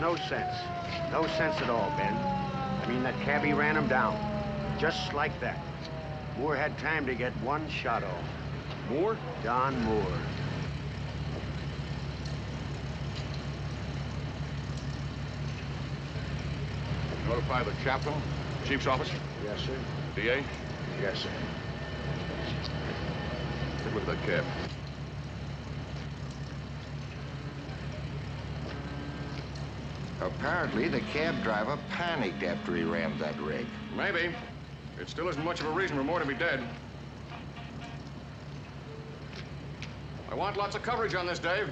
no sense. No sense at all, Ben. I mean, that cabbie ran him down. Just like that. Moore had time to get one shot off. Moore? Don Moore. Notify the chaplain, chief's office, Yes, sir. DA. Yes, sir. Look at that cab. Apparently, the cab driver panicked after he rammed that rig. Maybe. It still isn't much of a reason for Moore to be dead. I want lots of coverage on this, Dave.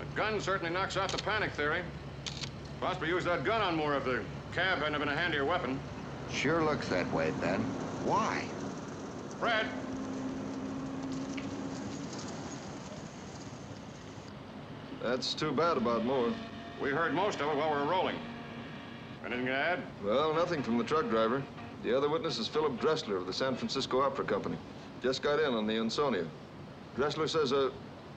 A gun certainly knocks out the panic theory. Possibly used that gun on Moore if the cab hadn't been a handier weapon. Sure looks that way, Ben. Why? Fred! That's too bad about Moore. We heard most of it while we were rolling. Anything to add? Well, nothing from the truck driver. The other witness is Philip Dressler of the San Francisco Opera Company. Just got in on the Ansonia. Dressler says a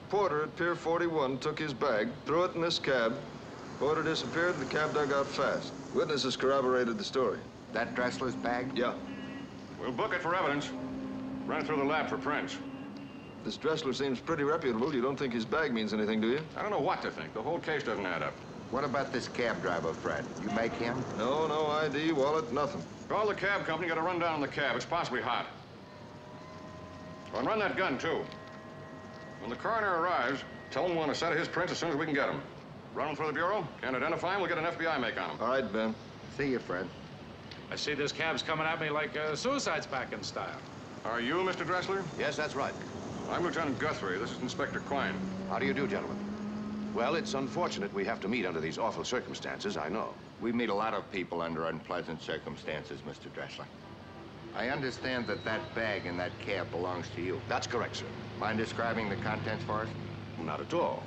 porter at Pier 41 took his bag, threw it in this cab. Porter disappeared, the cab dug out fast. Witnesses corroborated the story. That Dressler's bag? Yeah. We'll book it for evidence. Run it through the lab for prints. This Dressler seems pretty reputable. You don't think his bag means anything, do you? I don't know what to think. The whole case doesn't add up. What about this cab driver, Fred? You make him? No, no ID, wallet, nothing. Call the cab company, got a rundown on the cab. It's possibly hot. Oh, and run that gun, too. When the coroner arrives, tell him we want a set of his prints as soon as we can get them. Run them through the bureau. Can't identify him, we'll get an FBI make on him. All right, Ben. See you, Fred. I see this cab's coming at me like uh, suicide's back in style. Are you Mr. Dressler? Yes, that's right. I'm Lieutenant Guthrie. This is Inspector Quine. How do you do, gentlemen? Well, it's unfortunate we have to meet under these awful circumstances, I know. We meet a lot of people under unpleasant circumstances, Mr. Dressler. I understand that that bag in that cab belongs to you. That's correct, sir. Mind describing the contents for us? Not at all.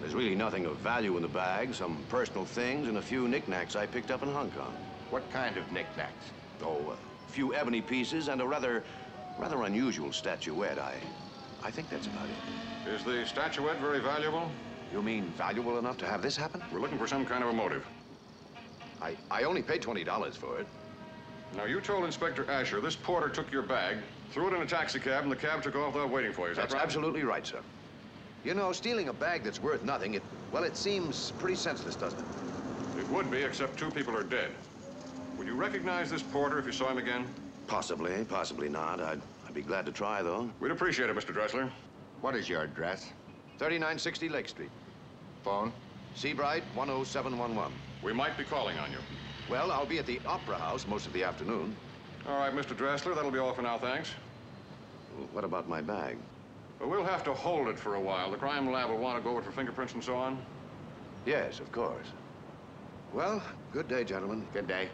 There's really nothing of value in the bag, some personal things and a few knickknacks I picked up in Hong Kong. What kind of knickknacks? Oh, a few ebony pieces and a rather, rather unusual statuette. I, I think that's about it. Is the statuette very valuable? You mean valuable enough to have this happen? We're looking for some kind of a motive. I, I only paid $20 for it. Now, you told Inspector Asher this porter took your bag, threw it in a taxi cab, and the cab took off without waiting for you. Is That's that right? absolutely right, sir. You know, stealing a bag that's worth nothing, it, well, it seems pretty senseless, doesn't it? It would be, except two people are dead. Would you recognize this porter if you saw him again? Possibly, possibly not. I'd be glad to try, though. We'd appreciate it, Mr. Dressler. What is your address? 3960 Lake Street. Phone? Seabright 10711. We might be calling on you. Well, I'll be at the Opera House most of the afternoon. All right, Mr. Dressler, that'll be all for now, thanks. What about my bag? Well, we'll have to hold it for a while. The crime lab will want to go over it for fingerprints and so on. Yes, of course. Well, good day, gentlemen. Good day.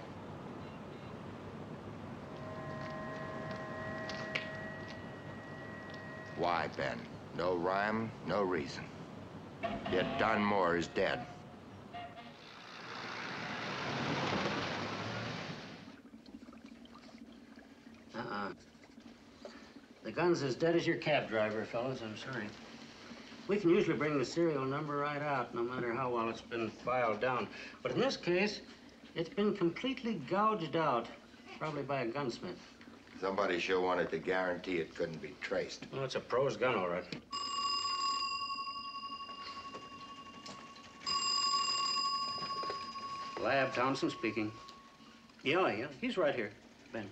Why, Ben? No rhyme, no reason. Yet Don Moore is dead. Uh-uh. The gun's as dead as your cab driver, fellas. I'm sorry. We can usually bring the serial number right out, no matter how well it's been filed down. But in this case, it's been completely gouged out, probably by a gunsmith. Somebody sure wanted to guarantee it couldn't be traced. Well, it's a pro's gun, all right. Lab Thompson speaking. Yeah, yeah, he's right here, Ben.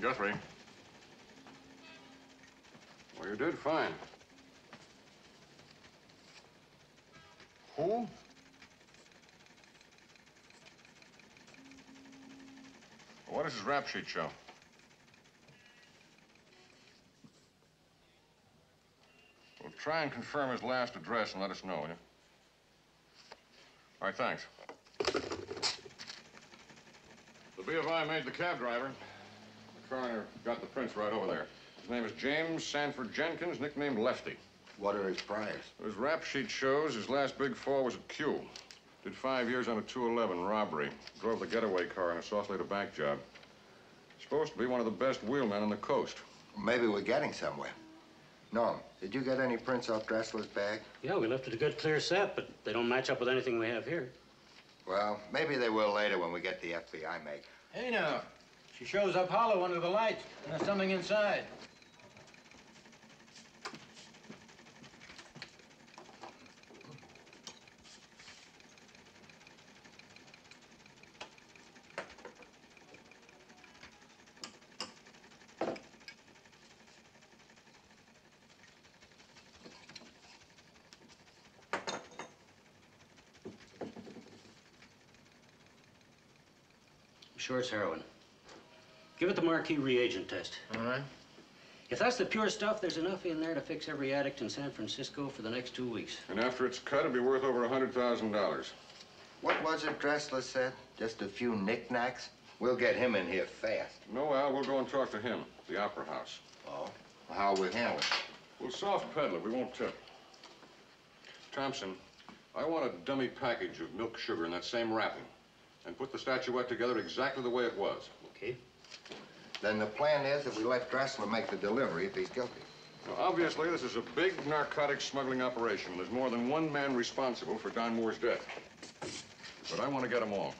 Guthrie. Well, you did fine. Who? What does his rap sheet show? Well, try and confirm his last address and let us know, will you? All right, thanks. The BFI made the cab driver. The coroner got the prints right over there. His name is James Sanford Jenkins, nicknamed Lefty. What are his priors? His rap sheet shows his last big fall was at Q. Did five years on a 211 robbery. Drove the getaway car in a Sausalito bank job. Supposed to be one of the best wheelmen on the coast. Maybe we're getting somewhere. Norm, did you get any prints off Dressler's bag? Yeah, we lifted a good clear set, but they don't match up with anything we have here. Well, maybe they will later when we get the FBI make. Hey now, she shows up hollow under the lights, and there's something inside. Sure it's heroin. Give it the Marquis reagent test. All right. If that's the pure stuff, there's enough in there to fix every addict in San Francisco for the next two weeks. And after it's cut, it'll be worth over a $100,000. What was it Dressler said? Just a few knickknacks? We'll get him in here fast. No, Al, we'll go and talk to him, the Opera House. Oh? How we handle it? We'll soft pedal it. We won't tip. Thompson, I want a dummy package of milk sugar in that same wrapping. And put the statuette together exactly the way it was. Okay? Then the plan is that we let Dressler make the delivery if he's guilty. Now, obviously, this is a big narcotic smuggling operation. There's more than one man responsible for Don Moore's death. But I want to get them all.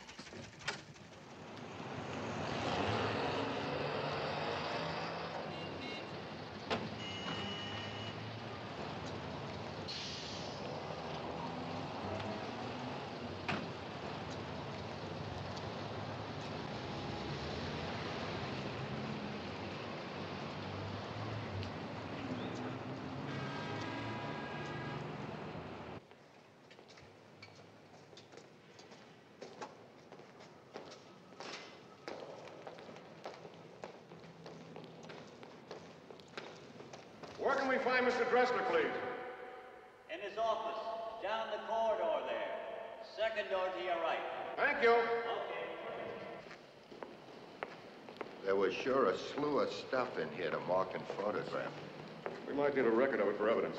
Where find Mr. Dressler, please? In his office, down the corridor there. Second door to your right. Thank you. Okay. There was sure a slew of stuff in here to mark and photograph. We might need a record of it for evidence.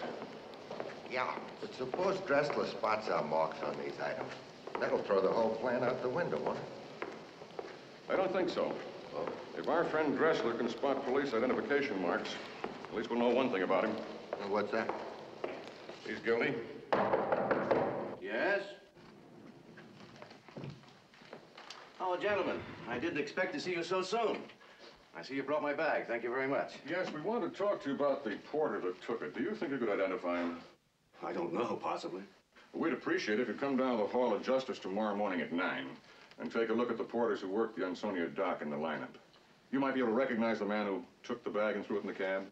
Yeah, but suppose Dressler spots our marks on these items. That'll throw the whole plan out the window, won't it? I don't think so. Oh. If our friend Dressler can spot police identification marks, at least we'll know one thing about him. And what's that? He's guilty. Yes? Oh, gentlemen, I didn't expect to see you so soon. I see you brought my bag. Thank you very much. Yes, we want to talk to you about the porter that took it. Do you think you could identify him? I don't know, possibly. We'd appreciate it if you'd come down to the Hall of Justice tomorrow morning at 9 and take a look at the porters who worked the Ansonia dock in the lineup. You might be able to recognize the man who took the bag and threw it in the cab.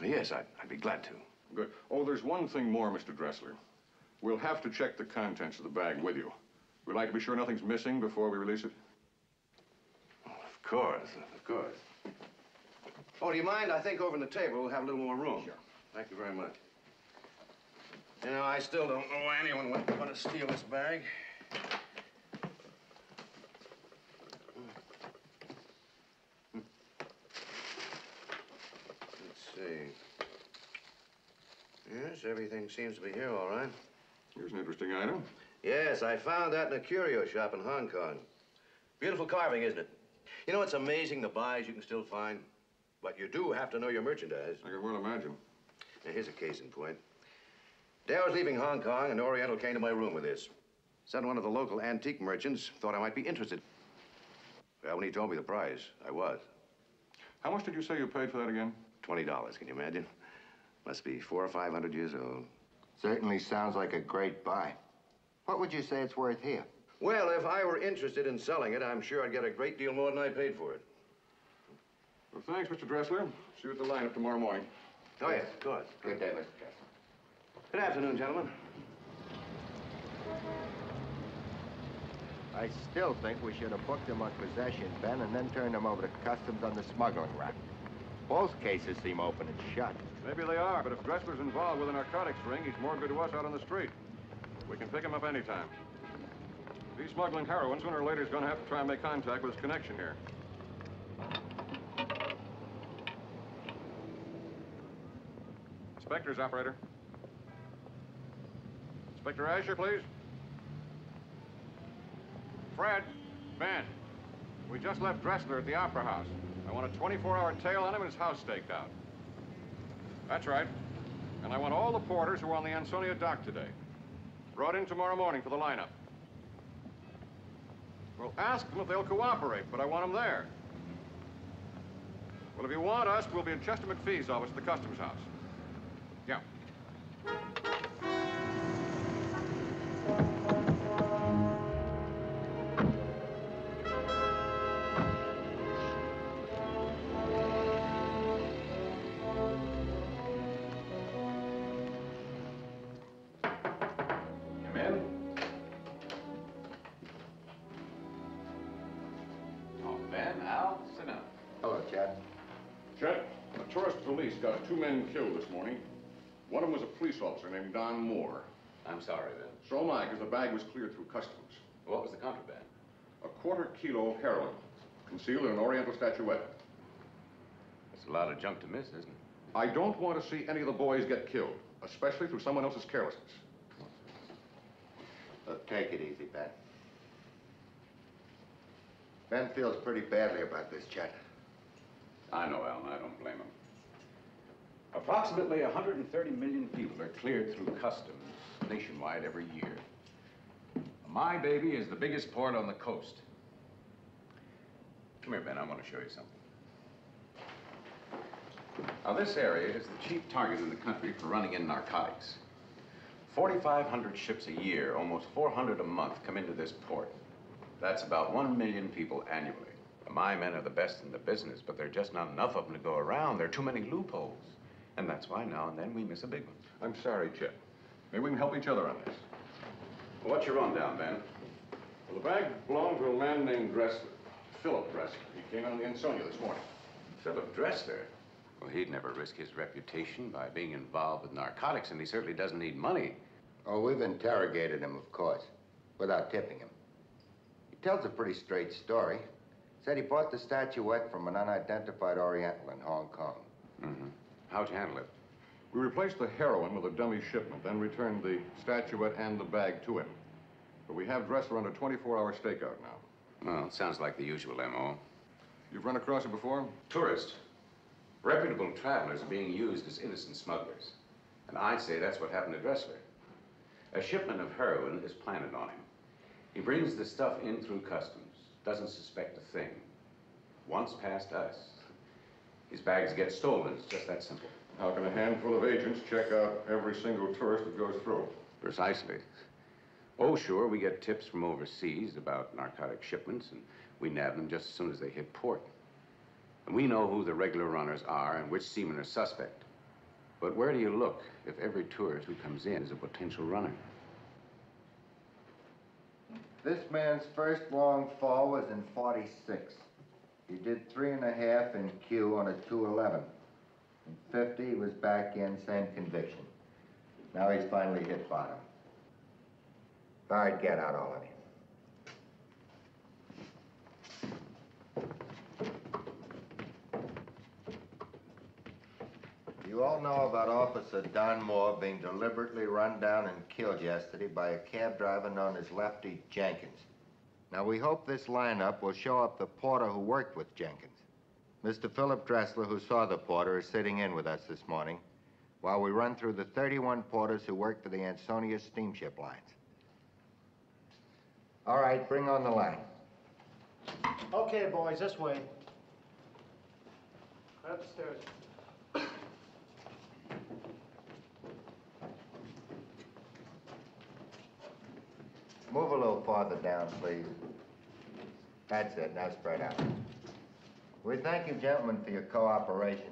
Yes, I'd, I'd be glad to. Good. Oh, there's one thing more, Mr. Dressler. We'll have to check the contents of the bag with you. We'd like to be sure nothing's missing before we release it. Of course, of course. Oh, do you mind? I think over in the table we'll have a little more room. Sure. Thank you very much. You know, I still don't know why anyone would want to steal this bag. Let's see. Yes, everything seems to be here all right. Here's an interesting item. Yes, I found that in a curio shop in Hong Kong. Beautiful carving, isn't it? You know, it's amazing the buys you can still find. But you do have to know your merchandise. I can well imagine. Now, here's a case in point. Day I was leaving Hong Kong, and an Oriental came to my room with this. Said one of the local antique merchants thought I might be interested. Well, when he told me the price, I was. How much did you say you paid for that again? Twenty dollars, can you imagine? Must be four or five hundred years old. Certainly sounds like a great buy. What would you say it's worth here? Well, if I were interested in selling it, I'm sure I'd get a great deal more than I paid for it. Well, thanks, Mr. Dressler. See you at the lineup tomorrow morning. Oh, yes, of course. Good day, Mr. Dressler. Good afternoon, gentlemen. I still think we should have booked him on possession, Ben, and then turned him over to customs on the smuggling rap. Both cases seem open and shut. Maybe they are, but if Dressler's involved with a narcotics ring, he's more good to us out on the street. We can pick him up anytime. If he's smuggling heroin, sooner or later he's going to have to try and make contact with his connection here. Inspector's operator. Inspector Asher, please. Fred, Ben, we just left Dressler at the Opera House. I want a 24-hour tail on him and his house staked out. That's right. And I want all the porters who are on the Ansonia dock today. Brought in tomorrow morning for the lineup. We'll ask them if they'll cooperate, but I want them there. Well, if you want us, we'll be in Chester McPhee's office at the Customs House. Yeah. Two men killed this morning. One of them was a police officer named Don Moore. I'm sorry, Ben. So am I, because the bag was cleared through customs. What was the contraband? A quarter kilo of heroin, concealed in an oriental statuette. That's a lot of junk to miss, isn't it? I don't want to see any of the boys get killed, especially through someone else's carelessness. Look, take it easy, Ben. Ben feels pretty badly about this, Chet. I know, Al, and I don't blame him. Approximately 130 million people are cleared through customs nationwide every year. My baby is the biggest port on the coast. Come here, Ben. I want to show you something. Now, this area is the chief target in the country for running in narcotics. 4,500 ships a year, almost 400 a month, come into this port. That's about 1 million people annually. My men are the best in the business, but there are just not enough of them to go around. There are too many loopholes. And that's why now and then we miss a big one. I'm sorry, Chet. Maybe we can help each other on this. What's your rundown, Ben? Well, the bag belonged to a man named Dressler, Philip Dressler. He came on the Ansonia this morning. Philip Dressler. Well, he'd never risk his reputation by being involved with narcotics, and he certainly doesn't need money. Oh, we've interrogated him, of course, without tipping him. He tells a pretty straight story. Said he bought the statuette from an unidentified Oriental in Hong Kong. Mm-hmm. How'd you handle it? We replaced the heroin with a dummy shipment, then returned the statuette and the bag to him. But we have Dressler under 24-hour stakeout now. Well, it sounds like the usual M.O. You've run across it before? Tourists. Reputable travelers are being used as innocent smugglers. And I'd say that's what happened to Dressler. A shipment of heroin is planted on him. He brings the stuff in through customs, doesn't suspect a thing. Once past us, his bags get stolen. It's just that simple. How can a handful of agents check out every single tourist that goes through? Precisely. Oh, sure, we get tips from overseas about narcotic shipments, and we nab them just as soon as they hit port. And we know who the regular runners are and which seamen are suspect. But where do you look if every tourist who comes in is a potential runner? This man's first long fall was in 46. He did three and a half in Q on a 211. In 50, he was back in, same conviction. Now he's finally hit bottom. All right, get out, all of you. You all know about Officer Don Moore being deliberately run down and killed yesterday by a cab driver known as Lefty Jenkins. Now, we hope this lineup will show up the porter who worked with Jenkins. Mr. Philip Dressler, who saw the porter, is sitting in with us this morning while we run through the 31 porters who work for the Ansonia steamship lines. All right, bring on the line. Okay, boys, this way. Right up the stairs. Move a little farther down, please. That's it. Now spread out. We thank you, gentlemen, for your cooperation.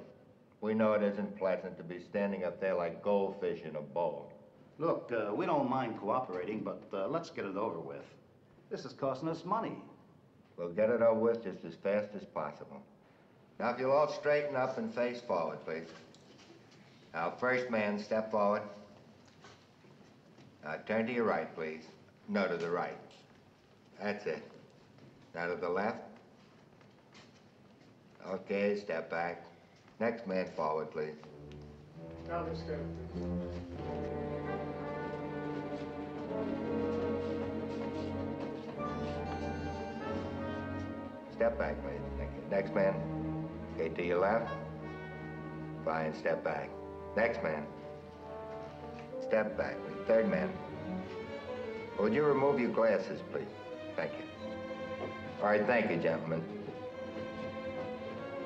We know it isn't pleasant to be standing up there like goldfish in a bowl. Look, uh, we don't mind cooperating, but uh, let's get it over with. This is costing us money. We'll get it over with just as fast as possible. Now, if you'll all straighten up and face forward, please. Now, first man, step forward. Now, turn to your right, please. No, to the right. That's it. Now to the left. Okay, step back. Next man forward, please. Stairs, please. Step back, please. Thank you. Next man. Okay, to your left. Fine, step back. Next man. Step back. please. Third man. Would you remove your glasses, please? Thank you. All right, thank you, gentlemen.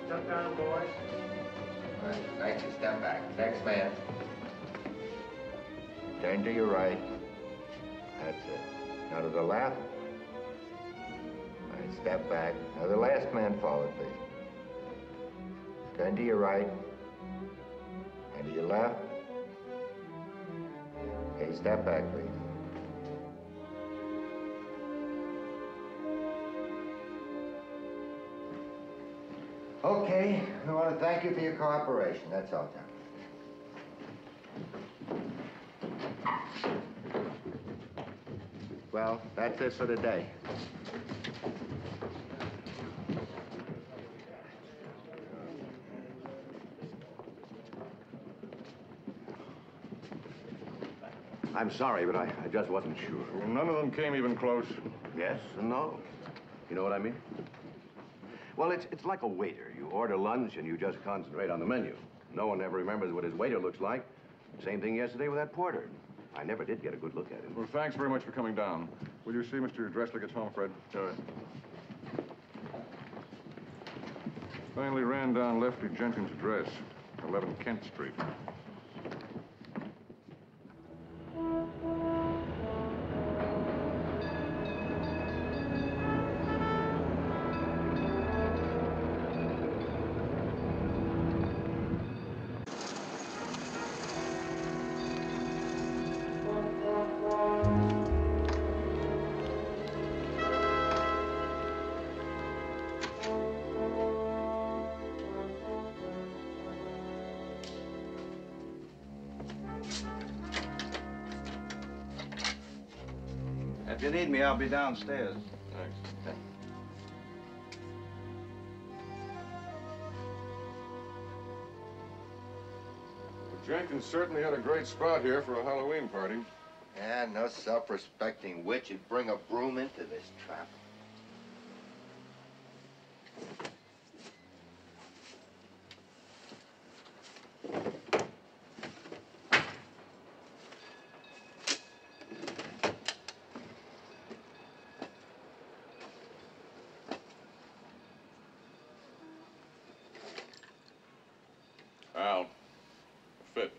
Step down, boys. All right, thank you. Step back. Next man. Turn to your right. That's it. Now to the left. All right, step back. Now the last man forward, please. Turn to your right. And to your left. Okay, step back, please. Okay, we want to thank you for your cooperation. That's all, John. Well, that's it for today. I'm sorry, but I, I just wasn't sure. Well, none of them came even close. Yes and no. You know what I mean? Well, it's, it's like a waiter. You order lunch and you just concentrate on the menu. No one ever remembers what his waiter looks like. Same thing yesterday with that porter. I never did get a good look at him. Well, thanks very much for coming down. Will you see Mr. Dressler gets home, Fred? All right. Finally ran down Lefty Jenkins' address, 11 Kent Street. You need me, I'll be downstairs. Thanks. Well, Jenkins certainly had a great spot here for a Halloween party. Yeah, no self-respecting witch would bring a broom into this trap. Al, fit.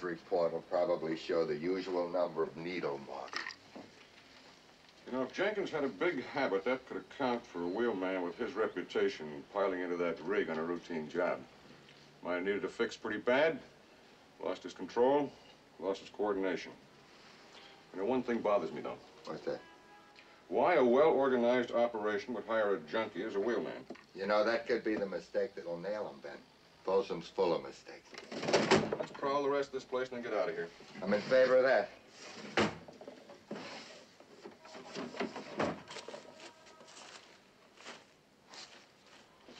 Coroner's report will probably show the usual number of needle marks. You know, if Jenkins had a big habit, that could account for a wheelman with his reputation piling into that rig on a routine job. Might have needed a fix pretty bad. Lost his control, lost his coordination. You know, one thing bothers me, though. What's that? Why a well-organized operation would hire a junkie as a wheelman? You know, that could be the mistake that'll nail him, Ben. Folsom's full of mistakes. Let's prowl the rest of this place and then get out of here. I'm in favor of that.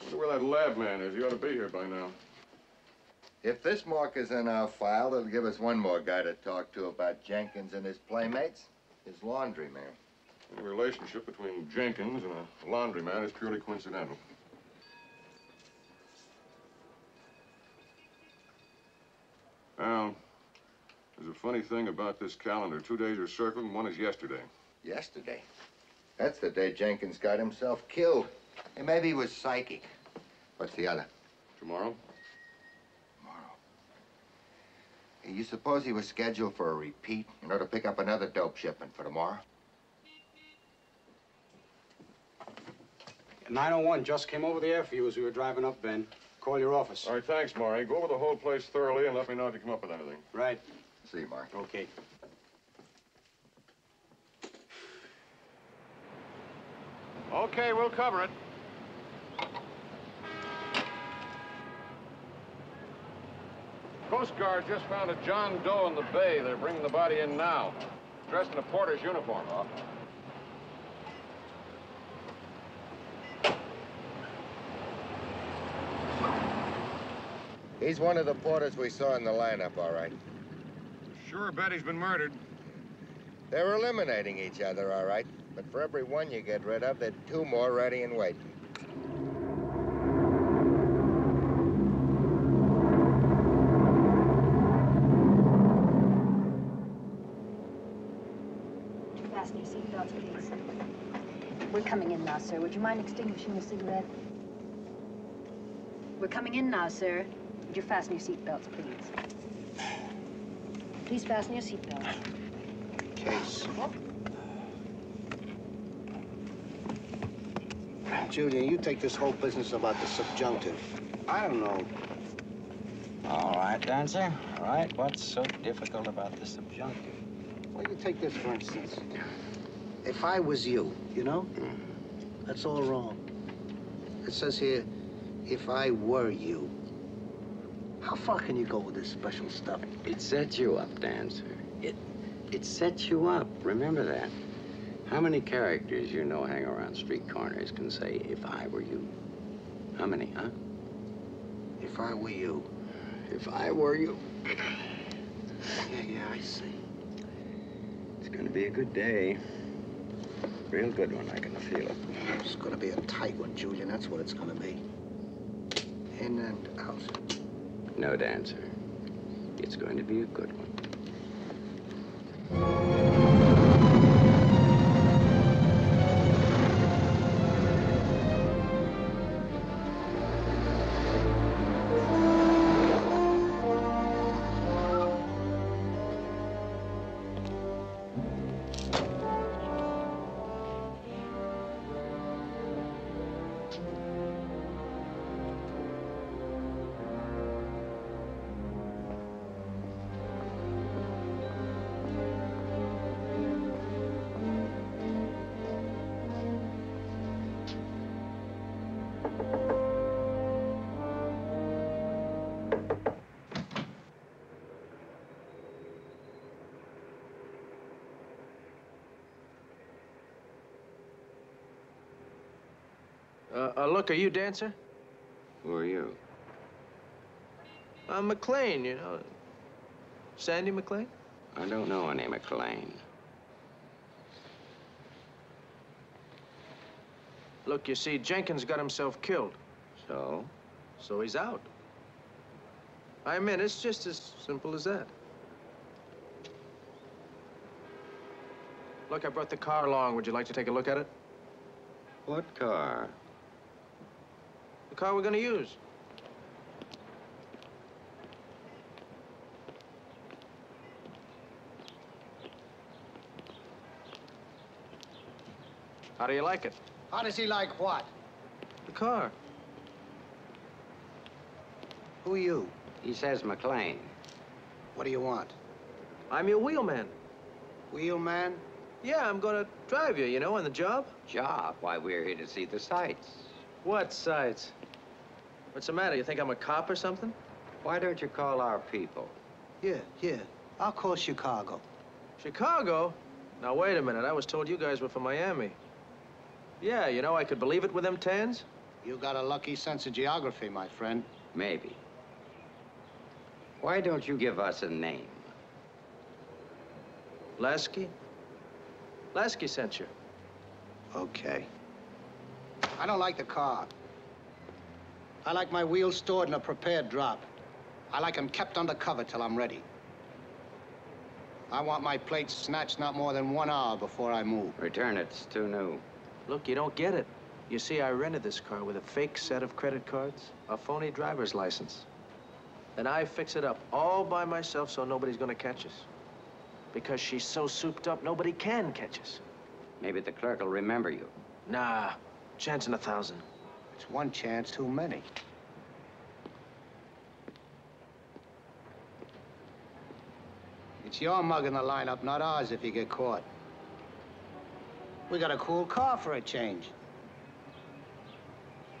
Wonder where that lab man is. He ought to be here by now. If this mark is in our file, it'll give us one more guy to talk to about Jenkins and his playmates, his laundry man. The relationship between Jenkins and a laundryman is purely coincidental. Al, there's a funny thing about this calendar. Two days are circled and one is yesterday. Yesterday. That's the day Jenkins got himself killed. And maybe he was psychic. What's the other? Tomorrow? Tomorrow. Hey, You suppose he was scheduled for a repeat, you know, to pick up another dope shipment for tomorrow? 901 just came over the air for you as we were driving up, Ben. Call your office. All right, thanks, Maury. Go over the whole place thoroughly and let me know if you come up with anything. Right. See you, Mark. Okay. Okay, we'll cover it. Coast Guard just found a John Doe in the bay. They're bringing the body in now. Dressed in a porter's uniform. He's one of the porters we saw in the lineup, all right. Sure bet he's been murdered. They're eliminating each other, all right. But for every one you get rid of, there are two more ready and waiting. Fasten your seatbelts, please. We're coming in now, sir. Would you mind extinguishing your cigarette? We're coming in now, sir. Would you fasten your seatbelts, please? Please fasten your seatbelts. Case. Oh. Julian, you take this whole business about the subjunctive. I don't know. All right, Dancer. All right. What's so difficult about the subjunctive? Well, you take this, for instance. If I was you, you know? Mm. That's all wrong. It says here, if I were you. How far can you go with this special stuff? It sets you up, Dancer. It it sets you up. Remember that. How many characters you know hang around street corners can say, if I were you? How many, huh? If I were you. If I were you. Yeah, yeah, I see. It's gonna be a good day. Real good one, I can feel it. It's gonna be a tight one, Julian. That's what it's gonna be. In and out. No, Dancer. It's going to be a good one. Uh, uh, look, are you Dancer? Who are you? I'm McLain, you know. Sandy McLain? I don't know any McLain. Look, you see, Jenkins got himself killed. So? So he's out. I mean, it's just as simple as that. Look, I brought the car along. Would you like to take a look at it? What car? Car we're gonna use. How do you like it? How does he like what? The car. Who are you? He says McLain. What do you want? I'm your wheelman. Wheelman? Yeah, I'm gonna drive you, you know, on the job. Job? Why, we're here to see the sights. What sights? What's the matter? You think I'm a cop or something? Why don't you call our people? Yeah, yeah. I'll call Chicago. Chicago? Now, wait a minute. I was told you guys were from Miami. Yeah, you know, I could believe it with them tans. You got a lucky sense of geography, my friend. Maybe. Why don't you give us a name? Lasky? Lasky sent you. Okay. I don't like the car. I like my wheels stored in a prepared drop. I like them kept under cover till I'm ready. I want my plates snatched not more than one hour before I move. Return it. It's too new. Look, you don't get it. You see, I rented this car with a fake set of credit cards, a phony driver's license. And I fix it up all by myself so nobody's gonna catch us. Because she's so souped up, nobody can catch us. Maybe the clerk will remember you. Nah, chance in a thousand. It's one chance too many. It's your mug in the lineup, not ours if you get caught. We got a cool car for a change.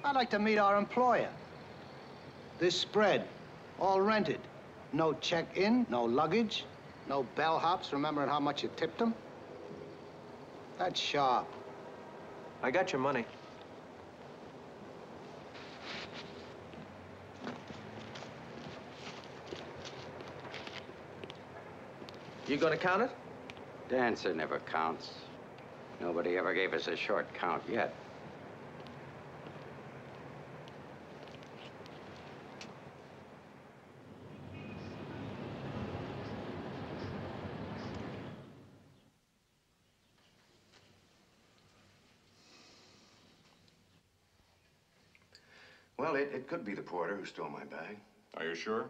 I'd like to meet our employer. This spread, all rented. No check-in, no luggage, no bellhops remembering how much you tipped them. That's sharp. I got your money. You gonna count it? Dancer never counts. Nobody ever gave us a short count yet. Well, it, it could be the porter who stole my bag. Are you sure?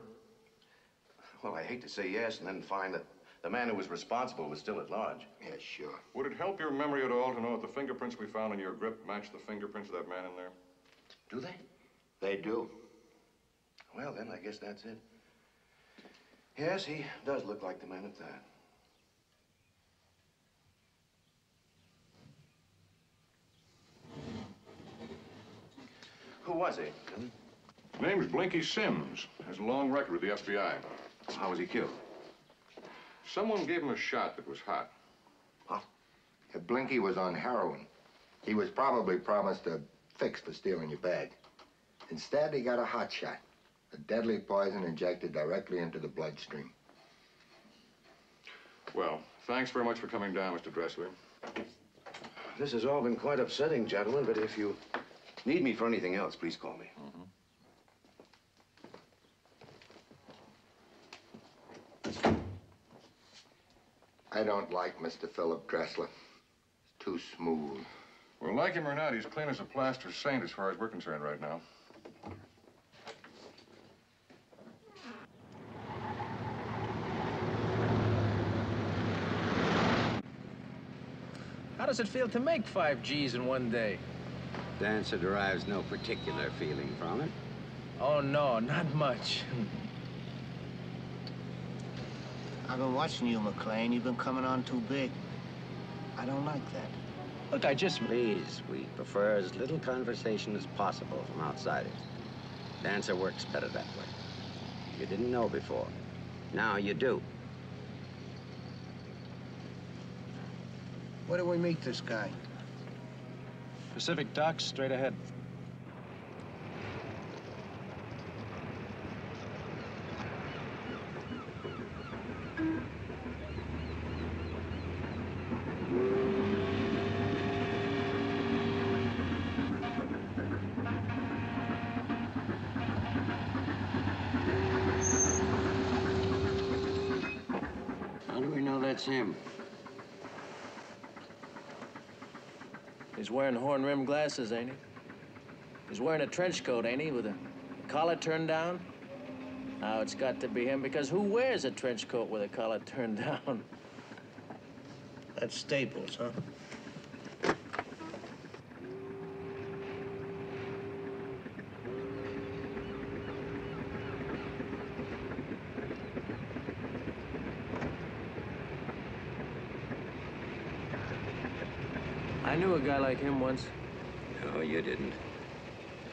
Well, I hate to say yes and then find that the man who was responsible was still at large. Yeah, sure. Would it help your memory at all to know that the fingerprints we found in your grip match the fingerprints of that man in there? Do they? They do. Well, then, I guess that's it. Yes, he does look like the man at that. Who was he? Billy? Name's Blinky Sims. Has a long record with the FBI. How was he killed? Someone gave him a shot that was hot. If Blinky was on heroin, he was probably promised a fix for stealing your bag. Instead, he got a hot shot, a deadly poison injected directly into the bloodstream. Well, thanks very much for coming down, Mr. Dressler. This has all been quite upsetting, gentlemen, but if you need me for anything else, please call me. Mm-hmm. I don't like Mr. Philip Dressler. He's too smooth. Well, like him or not, he's clean as a plaster saint as far as we're concerned right now. How does it feel to make five G's in one day? Dancer derives no particular feeling from it. Oh, no, not much. I've been watching you, McLain. You've been coming on too big. I don't like that. Look, I just... Please, we prefer as little conversation as possible from outsiders. Dancer works better that way. You didn't know before. Now you do. Where do we meet this guy? Pacific Docks, straight ahead. How do we know that's him? He's wearing horn-rimmed glasses, ain't he? He's wearing a trench coat, ain't he, with a collar turned down? Now, it's got to be him, because who wears a trench coat with a collar turned down? That's Staples, huh? Guy like him once. No, you didn't.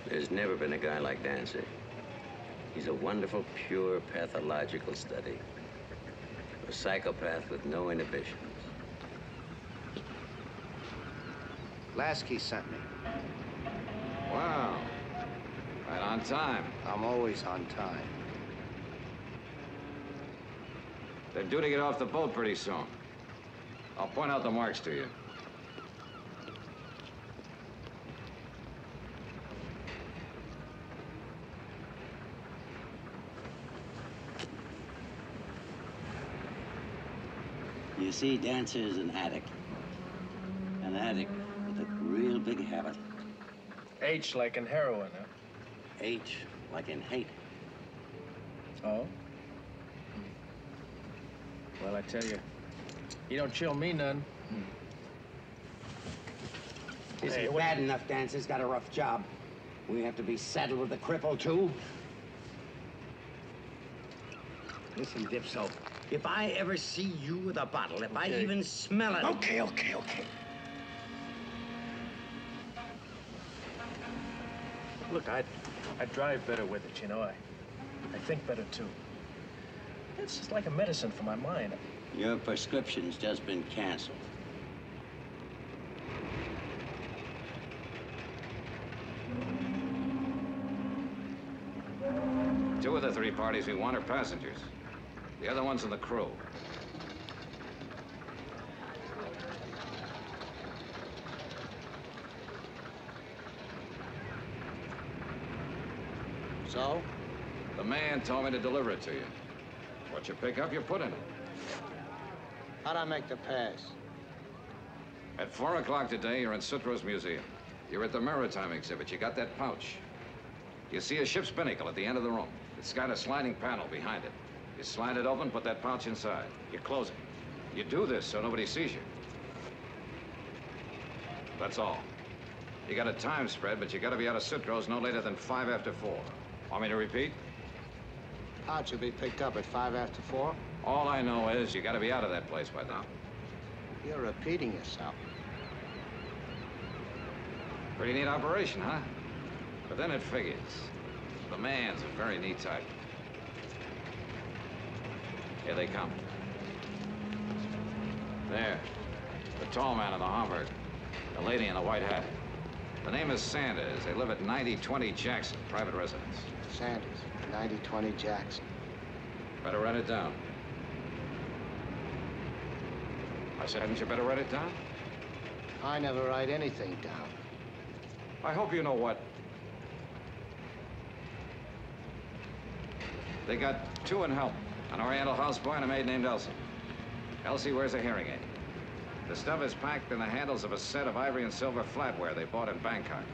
There's never been a guy like Dancer. He's a wonderful, pure, pathological study. A psychopath with no inhibitions. Lasky sent me. Wow. Right on time. I'm always on time. They're due to get off the boat pretty soon. I'll point out the marks to you. See, Dancer is an addict. An addict with a real big habit. H like in heroin, huh? H like in hate. Oh? Well, I tell you, he don't chill me none. Hmm. Is Hey, it bad enough Dancer's got a rough job? We have to be saddled with the cripple, too? Listen, Dipso, if I ever see you with a bottle, if I even smell it... Okay, okay, okay. Look, I, I drive better with it, you know. I, I think better too. It's just like a medicine for my mind. Your prescription's just been canceled. Two of the three parties we want are passengers. The other one's in the crew. So? The man told me to deliver it to you. What you pick up, you put in it. How'd I make the pass? At four o'clock today, you're in Sutro's museum. You're at the maritime exhibit. You got that pouch. You see a ship's binnacle at the end of the room. It's got a sliding panel behind it. You slide it open, put that pouch inside. You close it. You do this so nobody sees you. That's all. You got a time spread, but you gotta be out of Sutro's no later than five after four. Want me to repeat? Pouch will be picked up at five after four. All I know is you gotta be out of that place by now. You're repeating yourself. Pretty neat operation, huh? But then it figures. The man's a very neat type. Here they come. There. The tall man in the Homburg. The lady in the white hat. The name is Sanders. They live at 9020 Jackson, private residence. Sanders, 9020 Jackson. Better write it down. I said, hadn't you better write it down? I never write anything down. I hope you know what. They got two in help. An Oriental houseboy and a maid named Elsie. Elsie wears a hearing aid. The stuff is packed in the handles of a set of ivory and silver flatware they bought in Bangkok.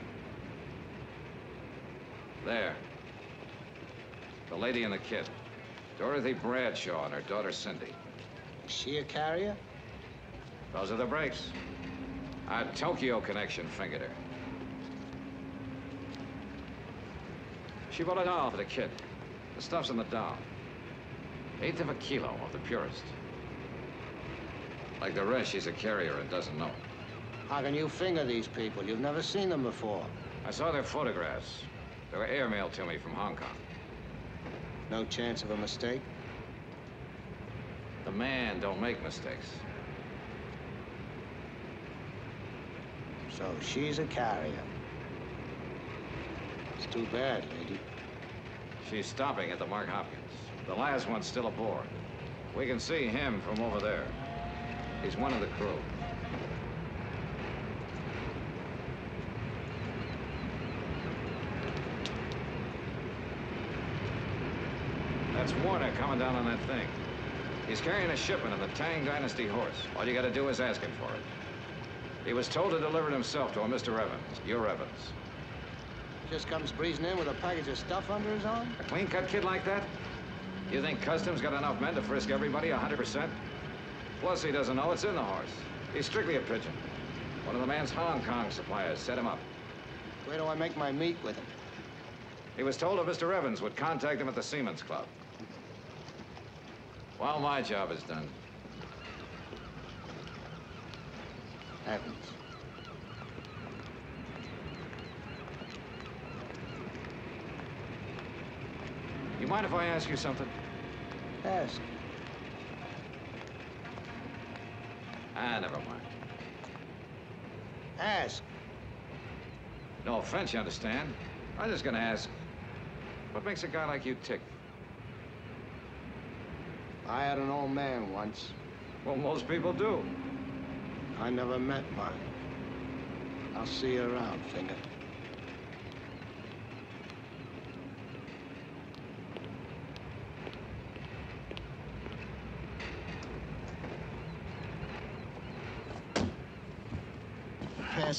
There. The lady and the kid. Dorothy Bradshaw and her daughter Cindy. Is she a carrier? Those are the breaks. Our Tokyo connection fingered her. She bought a doll for the kid. The stuff's in the doll. Eighth of a kilo of the purest. Like the rest, she's a carrier and doesn't know it. How can you finger these people? You've never seen them before. I saw their photographs. They were airmailed to me from Hong Kong. No chance of a mistake? The man don't make mistakes. So she's a carrier. It's too bad, lady. She's stopping at the Mark Hopkins. The last one's still aboard. We can see him from over there. He's one of the crew. That's Warner coming down on that thing. He's carrying a shipment of the Tang Dynasty horse. All you gotta do is ask him for it. He was told to deliver it himself to a Mr. Evans. Your Evans. Just comes breezing in with a package of stuff under his arm? A clean-cut kid like that? You think Customs got enough men to frisk everybody 100%? Plus, he doesn't know what's in the horse. He's strictly a pigeon. One of the man's Hong Kong suppliers set him up. Where do I make my meet with him? He was told that Mr. Evans would contact him at the Seamen's Club. Well, my job is done. Evans. You mind if I ask you something? Ask. Ah, never mind. Ask. No offense, you understand? I'm just gonna ask, what makes a guy like you tick? I had an old man once. Well, most people do. I never met mine. I'll see you around, Finger.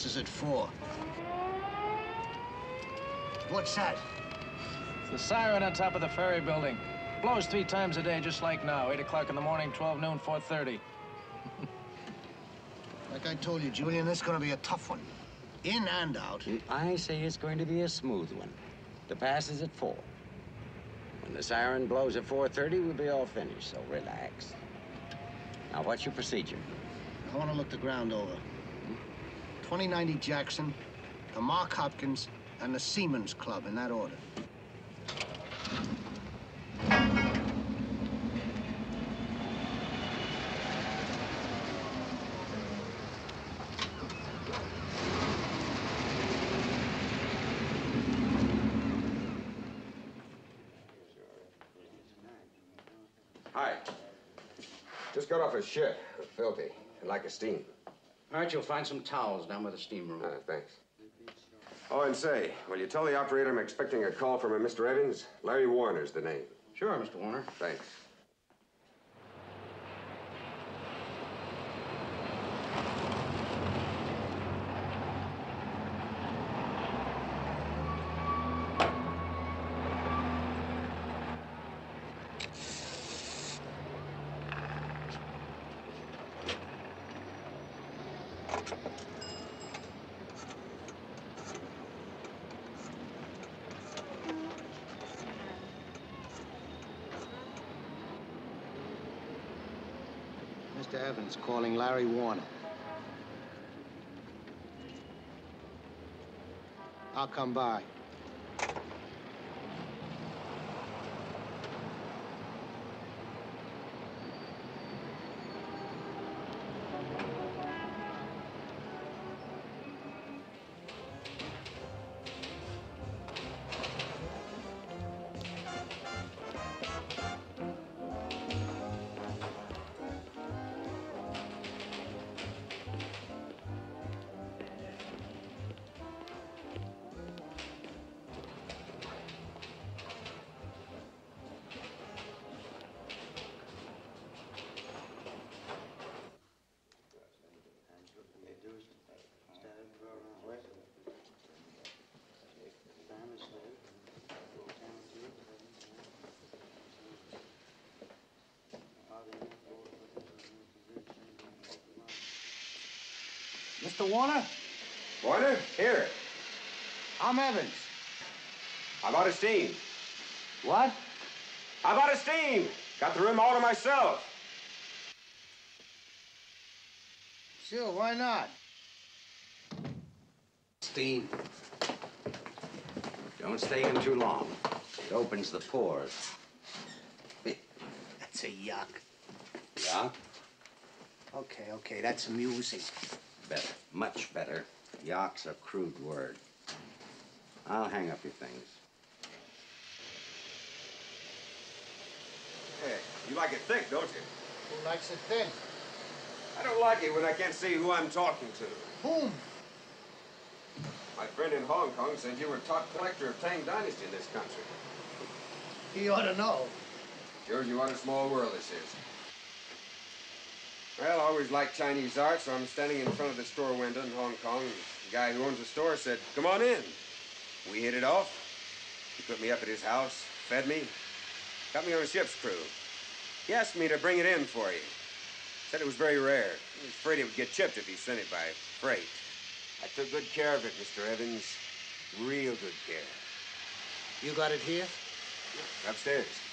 Passes at four. What's that? It's the siren on top of the ferry building. Blows three times a day, just like now. 8 o'clock in the morning, 12 noon, 4.30. Like I told you, Julian, this is gonna be a tough one. In and out. Mm, I say it's going to be a smooth one. The pass is at 4. When the siren blows at 4.30, we'll be all finished, so relax. Now, what's your procedure? I want to look the ground over. 2090 Jackson, the Mark Hopkins, and the Seamen's Club in that order. Hi. Just got off a shit. Filthy. I'd like a steam. All right, you'll find some towels down by the steam room. Uh, thanks. Oh, and say, will you tell the operator I'm expecting a call from a Mr. Evans? Larry Warner's the name. Sure, Mr. Warner. Thanks. Evans calling Larry Warner. I'll come by. Mr. Warner? Warner, here. I'm Evans. I bought a steam. What? I bought a steam. Got the room all to myself. Sure, why not? Steam. Don't stay in too long. It opens the pores. That's a yuck. Yeah? Okay, okay, that's amusing. Better. Much better. Yuck's a crude word. I'll hang up your things. Hey, you like it thick, don't you? Who likes it thin? I don't like it when I can't see who I'm talking to. Whom? My friend in Hong Kong said you were top collector of Tang Dynasty in this country. He ought to know. Shows you what a small world this is. Well, I always liked Chinese art, so I'm standing in front of the store window in Hong Kong, and the guy who owns the store said, come on in. We hit it off. He put me up at his house, fed me, got me on a ship's crew. He asked me to bring it in for you. Said it was very rare. He was afraid it would get chipped if he sent it by freight. I took good care of it, Mr. Evans. Real good care. You got it here? Upstairs.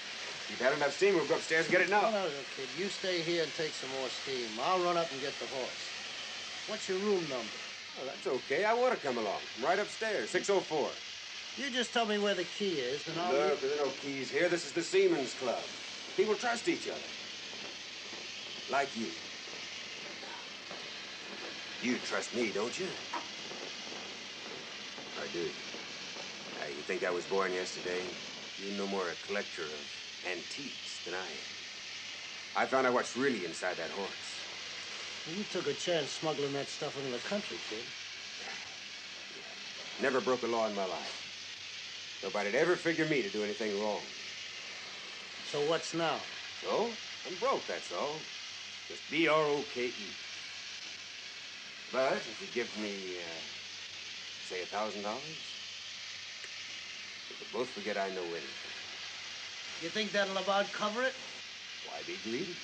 If you've had enough steam, we'll go upstairs and get it now. No, no, no, kid. You stay here and take some more steam. I'll run up and get the horse. What's your room number? Oh, that's okay. I want to come along. I'm right upstairs, 604. You just tell me where the key is, and I'll... Look, there are no keys here. This is the Seamen's Club. People trust each other. Like you. You trust me, don't you? I do. Uh, you think I was born yesterday? You're no more a collector of antiques than I am. I found out what's really inside that horse. You took a chance smuggling that stuff into the country, kid. Never broke a law in my life. Nobody'd ever figure me to do anything wrong. So what's now? So, I'm broke, that's all. Just B-R-O-K-E. But if you give me, uh, say, a thousand dollars, we could both forget I know anything. You think that'll about cover it? Why be greedy?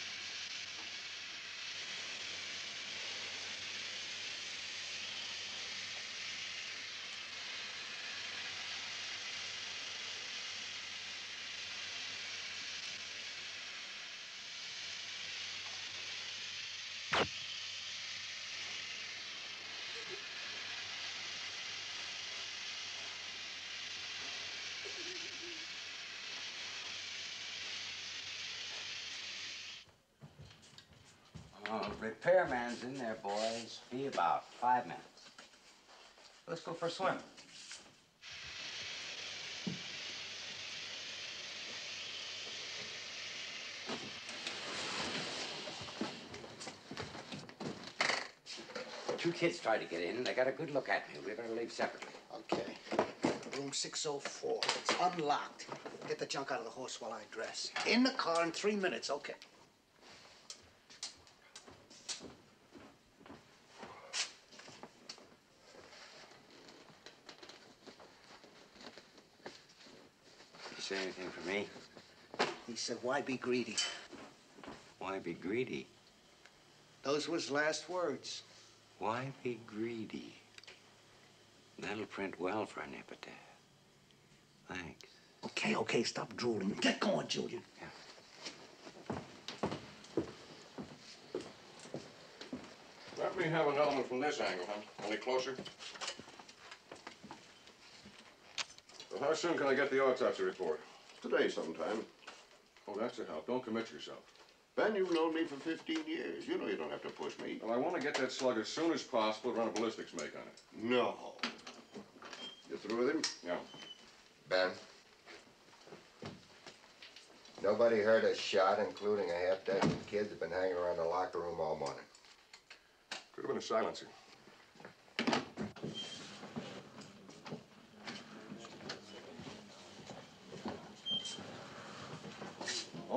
Uh, repairman's in there, boys. Be about five minutes. Let's go for a swim. Two kids tried to get in. They got a good look at me. We better leave separately. Okay. Room 604. It's unlocked. Get the junk out of the horse while I dress. In the car in three minutes, okay. You say anything for me? He said, why be greedy? Why be greedy? Those was last words. Why be greedy? That'll print well for an epitaph. Thanks. Okay, okay, stop drooling. Get going, Julian. Yeah. Let me have another one from this angle, huh? Any closer? Well, how soon can I get the autopsy report? Today sometime. Oh, that's a help. Don't commit yourself. Ben, you've known me for 15 years. You know you don't have to push me. Well, I want to get that slug as soon as possible to run a ballistics make on it. No. You through with him? Yeah. Ben? Nobody heard a shot, including a half dozen kids that have been hanging around the locker room all morning. Could have been a silencer.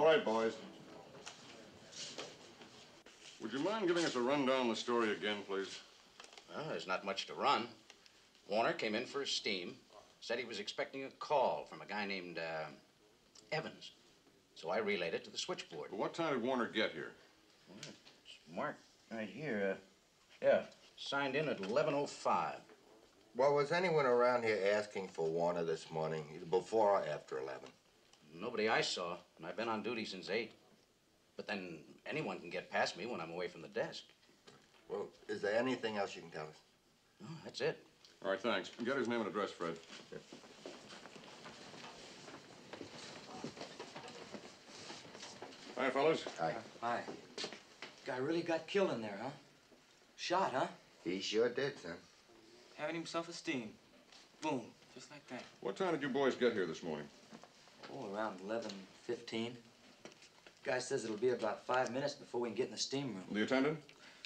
Right, boys. Would you mind giving us a rundown of the story again, please? Well, there's not much to run. Warner came in for a steam, said he was expecting a call from a guy named uh, Evans. So I relayed it to the switchboard. But what time did Warner get here? It's marked right here. Uh, yeah, signed in at 11.05. Well, was anyone around here asking for Warner this morning, either before or after 11? Nobody I saw, and I've been on duty since 8. But then anyone can get past me when I'm away from the desk. Well, is there anything else you can tell us? No, that's it. All right, thanks. Get his name and address, Fred. Hi, fellas. Hi. Hi. Guy really got killed in there, huh? Shot, huh? He sure did, son. Having himself a steam. Boom. Just like that. What time did you boys get here this morning? Oh, around 11.15. Guy says it'll be about five minutes before we can get in the steam room. The attendant?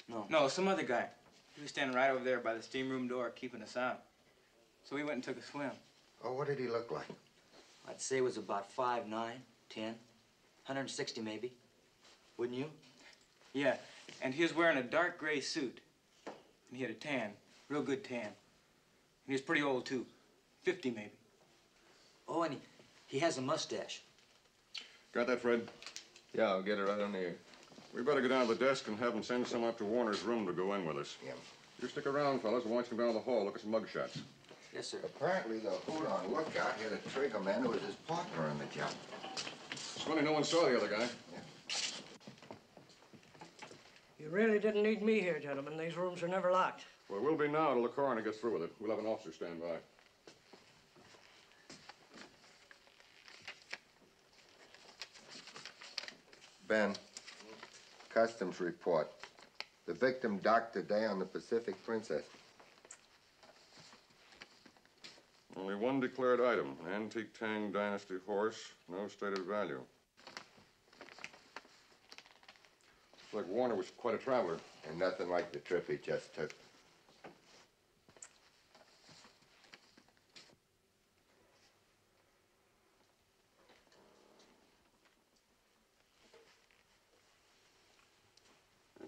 No. No, some other guy. He was standing right over there by the steam room door, keeping us out. So we went and took a swim. Oh, what did he look like? I'd say it was about five, nine, ten, 160 maybe. Wouldn't you? Yeah, and he was wearing a dark gray suit. And he had a tan, real good tan. And he was pretty old, too. 50 maybe. Oh, and he, he has a mustache. Got that, Fred? Yeah, I'll get it right on the air. We better go down to the desk and have them send someone up to Warner's room to go in with us. Yeah. You stick around, fellas. We'll watch them down the hall, look at some mug shots. Yes, sir. Apparently, the hold-on lookout had a trigger man who was his partner in the job. It's funny no one saw the other guy. You really didn't need me here, gentlemen. These rooms are never locked. Well, we'll be now till the coroner gets through with it. We'll have an officer stand by. Ben, customs report. The victim docked today on the Pacific Princess. Only one declared item, antique Tang Dynasty horse, no stated value. Looks like Warner was quite a traveler. And nothing like the trip he just took.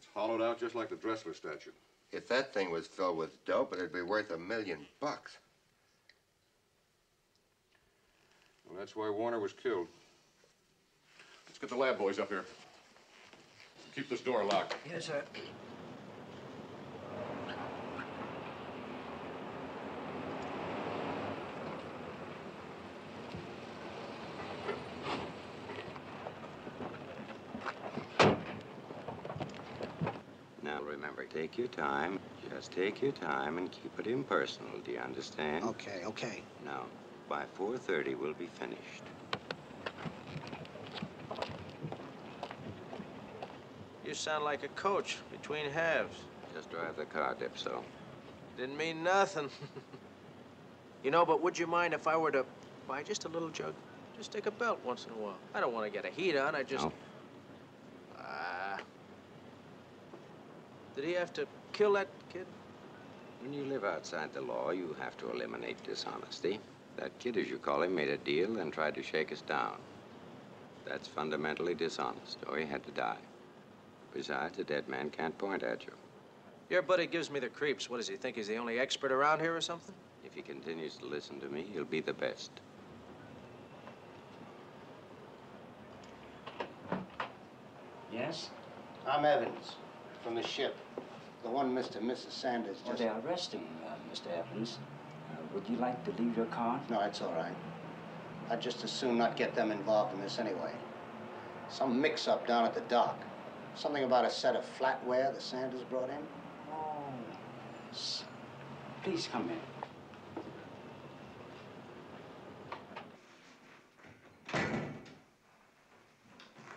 It's hollowed out just like the Dressler statue. If that thing was filled with dope, it'd be worth a million bucks. Well, that's why Warner was killed. Let's get the lab boys up here. Keep this door locked. Yes, sir. Now remember, take your time. Just take your time and keep it impersonal. Do you understand? Okay, okay. Now, by 4.30, we'll be finished. You sound like a coach between halves. Just drive the car, Dipso. Didn't mean nothing. you know, but would you mind if I were to buy just a little jug? Just take a belt once in a while. I don't want to get a heat on. I just. No. Did he have to kill that kid? When you live outside the law, you have to eliminate dishonesty. That kid, as you call him, made a deal and tried to shake us down. That's fundamentally dishonest, or he had to die. Besides, a dead man can't point at you. Your buddy gives me the creeps. What does he think? He's the only expert around here or something? If he continues to listen to me, he'll be the best. Yes? I'm Evans, from the ship. The one Mr. and Mrs. Sanders Well, just... they're arresting uh, Mr. Evans. Uh, would you like to leave your car? No, it's all right. I'd just as soon not get them involved in this anyway. Some mix-up down at the dock. Something about a set of flatware the Sanders brought in. Oh. Please come in.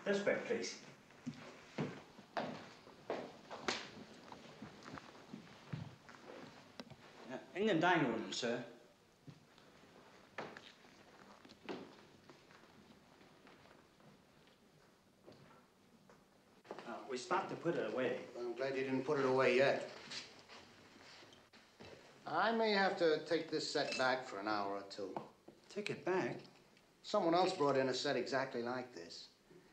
This way, please. In the dining room, sir. Uh, we stopped to put it away. I'm glad you didn't put it away yet. I may have to take this set back for an hour or two. Take it back? Someone else brought in a set exactly like this.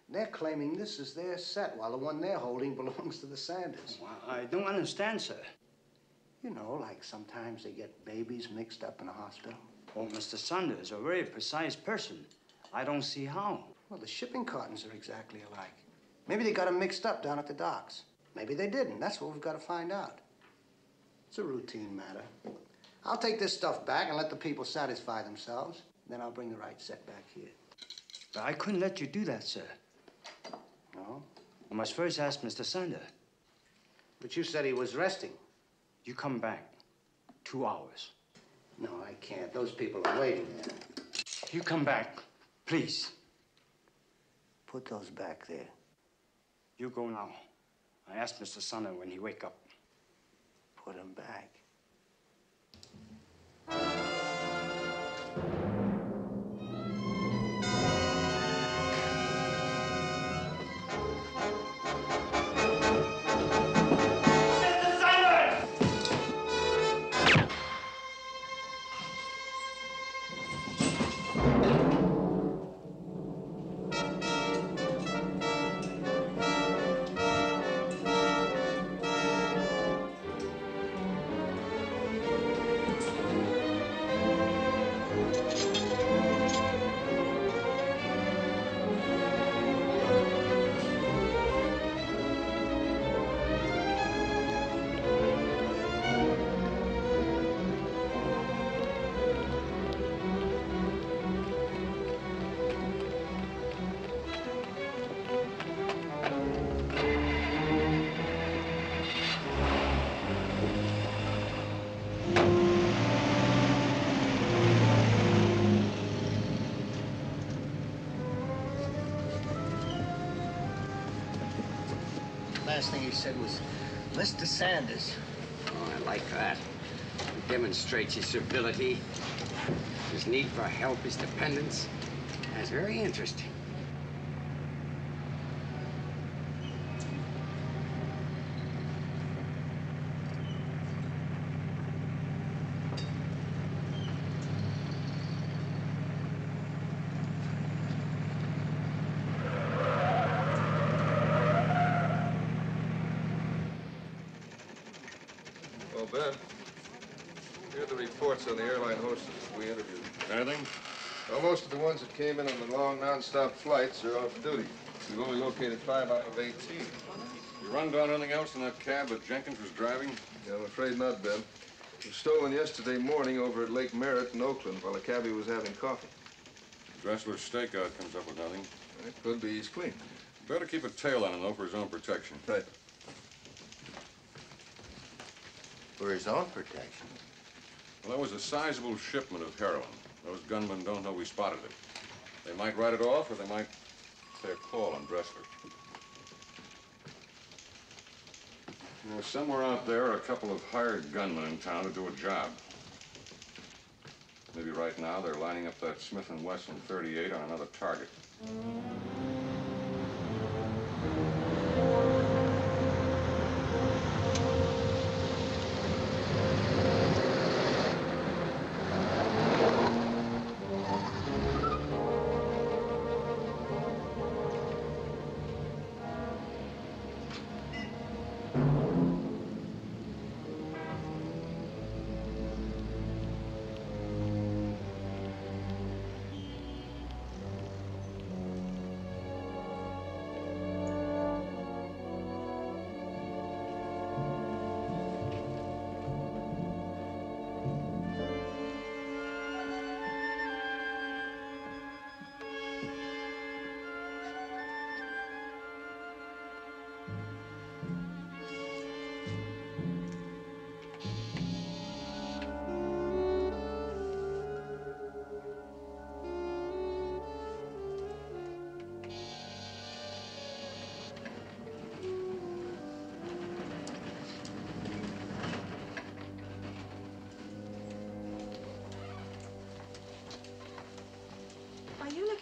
They're claiming this is their set, while the one they're holding belongs to the Sanders. Well, I don't understand, sir. You know, like sometimes they get babies mixed up in a hospital. Oh, Mr. Sanders is a very precise person. I don't see how. Well, the shipping cartons are exactly alike. Maybe they got them mixed up down at the docks. Maybe they didn't. That's what we've got to find out. It's a routine matter. I'll take this stuff back and let the people satisfy themselves. Then I'll bring the right set back here. But I couldn't let you do that, sir. No? I must first ask Mr. Sander. But you said he was resting. You come back. Two hours. No, I can't. Those people are waiting there. You come back, please. Put those back there. You go now. I asked Mr. Sander when he wake up. Put them back. Said was, Mr. Sanders. Oh, I like that. It demonstrates his civility, his need for help, his dependence. That's very interesting. Well, Ben, here are the reports on the airline hostesses we interviewed. Anything? Well, most of the came in on the long, non-stop flights are off duty. We've only located five out of 18. You run down anything else in that cab that Jenkins was driving? Yeah, I'm afraid not, Ben. It was stolen yesterday morning over at Lake Merritt in Oakland while a cabbie was having coffee. Dressler's stakeout comes up with nothing. It could be he's clean. Better keep a tail on him, though, for his own protection. Right. For his own protection. Well, that was a sizable shipment of heroin. Those gunmen don't know we spotted it. They might write it off, or they might play a call on Dressler. You somewhere out there are a couple of hired gunmen in town to do a job. Maybe right now they're lining up that Smith & Wesson 38 on another target.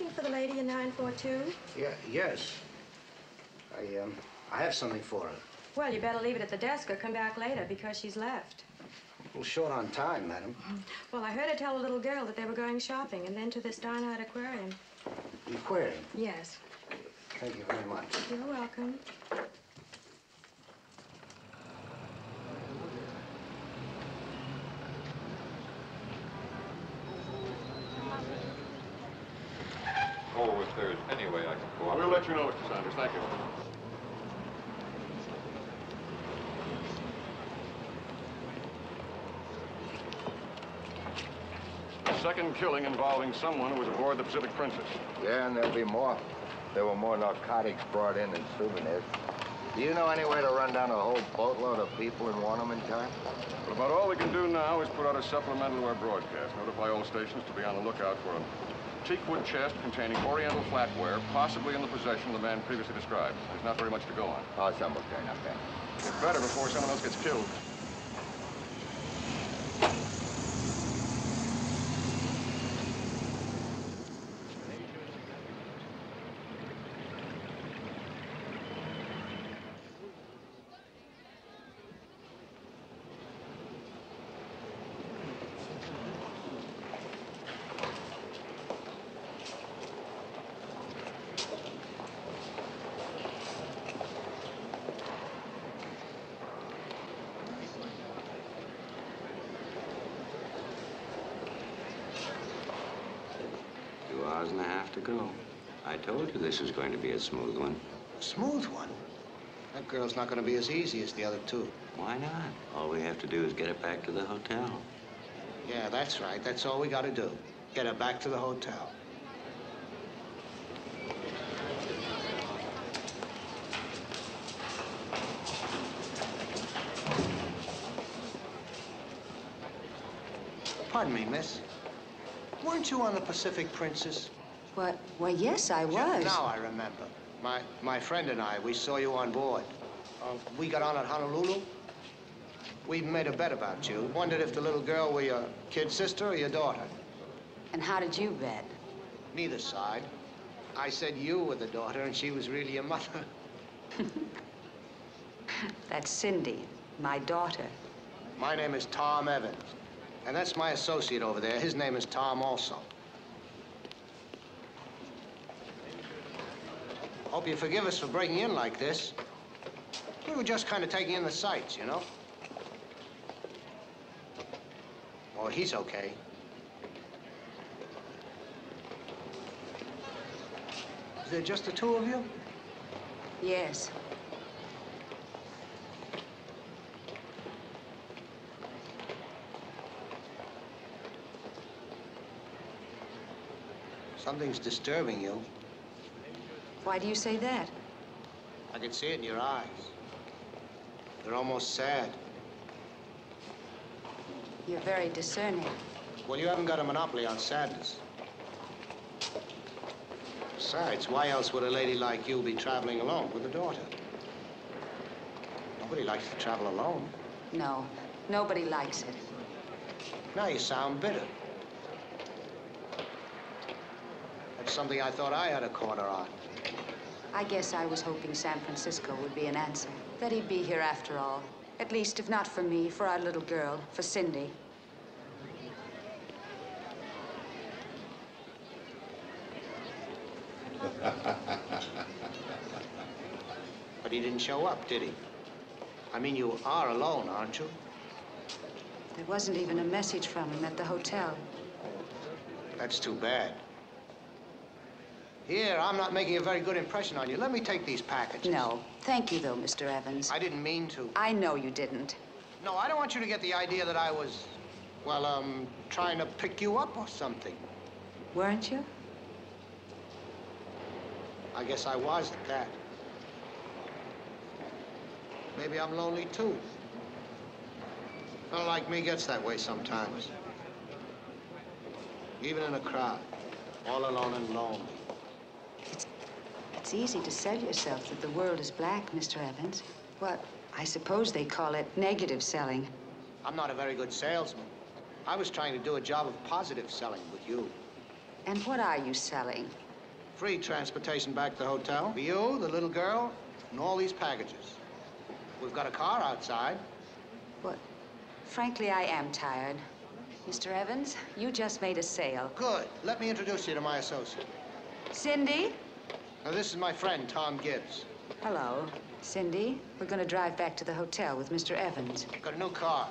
Looking for the lady in 942? Yeah, yes. I, um, I have something for her. Well, you better leave it at the desk or come back later because she's left. A little short on time, madam. Well, I heard her tell a little girl that they were going shopping and then to this Steinhart aquarium. The aquarium. Yes. Thank you very much. You're welcome. Oh, if there's any way I can cooperate. We'll let you know, Mr. Sanders. Thank you. Killing involving someone who was aboard the Pacific Princess. Yeah, and there'll be more. There were more narcotics brought in than souvenirs. Do you know any way to run down a whole boatload of people and warn them in time? Well, about all we can do now is put out a supplemental to our broadcast. Notify all stations to be on the lookout for a teakwood chest containing oriental flatware, possibly in the possession of the man previously described. There's not very much to go on. Oh, some will turn up then. Get better before someone else gets killed. Two hours and a half to go. I told you this was going to be a smooth one. Smooth one? That girl's not going to be as easy as the other two. Why not? All we have to do is get her back to the hotel. Yeah, that's right. That's all we got to do. Get her back to the hotel. Pardon me, miss. Weren't you on the Pacific Princess? What? Why, yes, I was. Now I remember. My, my friend and I, we saw you on board. Uh, we got on at Honolulu. We made a bet about you. Wondered if the little girl were your kid sister or your daughter. And how did you bet? Neither side. I said you were the daughter and she was really your mother. That's Cindy, my daughter. My name is Tom Evans. And that's my associate over there. His name is Tom also. Hope you forgive us for breaking in like this. We were just kind of taking in the sights, you know? Oh, he's okay. Is there just the two of you? Yes. Something's disturbing you. Why do you say that? I can see it in your eyes. They're almost sad. You're very discerning. Well, you haven't got a monopoly on sadness. Besides, why else would a lady like you be traveling alone with a daughter? Nobody likes to travel alone. No, nobody likes it. Now you sound bitter. That's something I thought I had a corner on. I guess I was hoping San Francisco would be an answer. That he'd be here after all. At least, if not for me, for our little girl, for Cindy. But he didn't show up, did he? I mean, you are alone, aren't you? There wasn't even a message from him at the hotel. That's too bad. Here, I'm not making a very good impression on you. Let me take these packages. No. Thank you, though, Mr. Evans. I didn't mean to. I know you didn't. No, I don't want you to get the idea that I was, well, um, trying to pick you up or something. Weren't you? I guess I was at that. Maybe I'm lonely, too. Fellow like me gets that way sometimes. Even in a crowd, all alone and lonely. It's it's easy to sell yourself that the world is black, Mr. Evans. What, I suppose they call it negative selling. I'm not a very good salesman. I was trying to do a job of positive selling with you. And what are you selling? Free transportation back to the hotel. For you, the little girl, and all these packages. We've got a car outside. What? Frankly, I am tired. Mr. Evans, you just made a sale. Good. Let me introduce you to my associate. Cindy? Now, this is my friend, Tom Gibbs. Hello. Cindy, we're going to drive back to the hotel with Mr. Evans. Got a new car.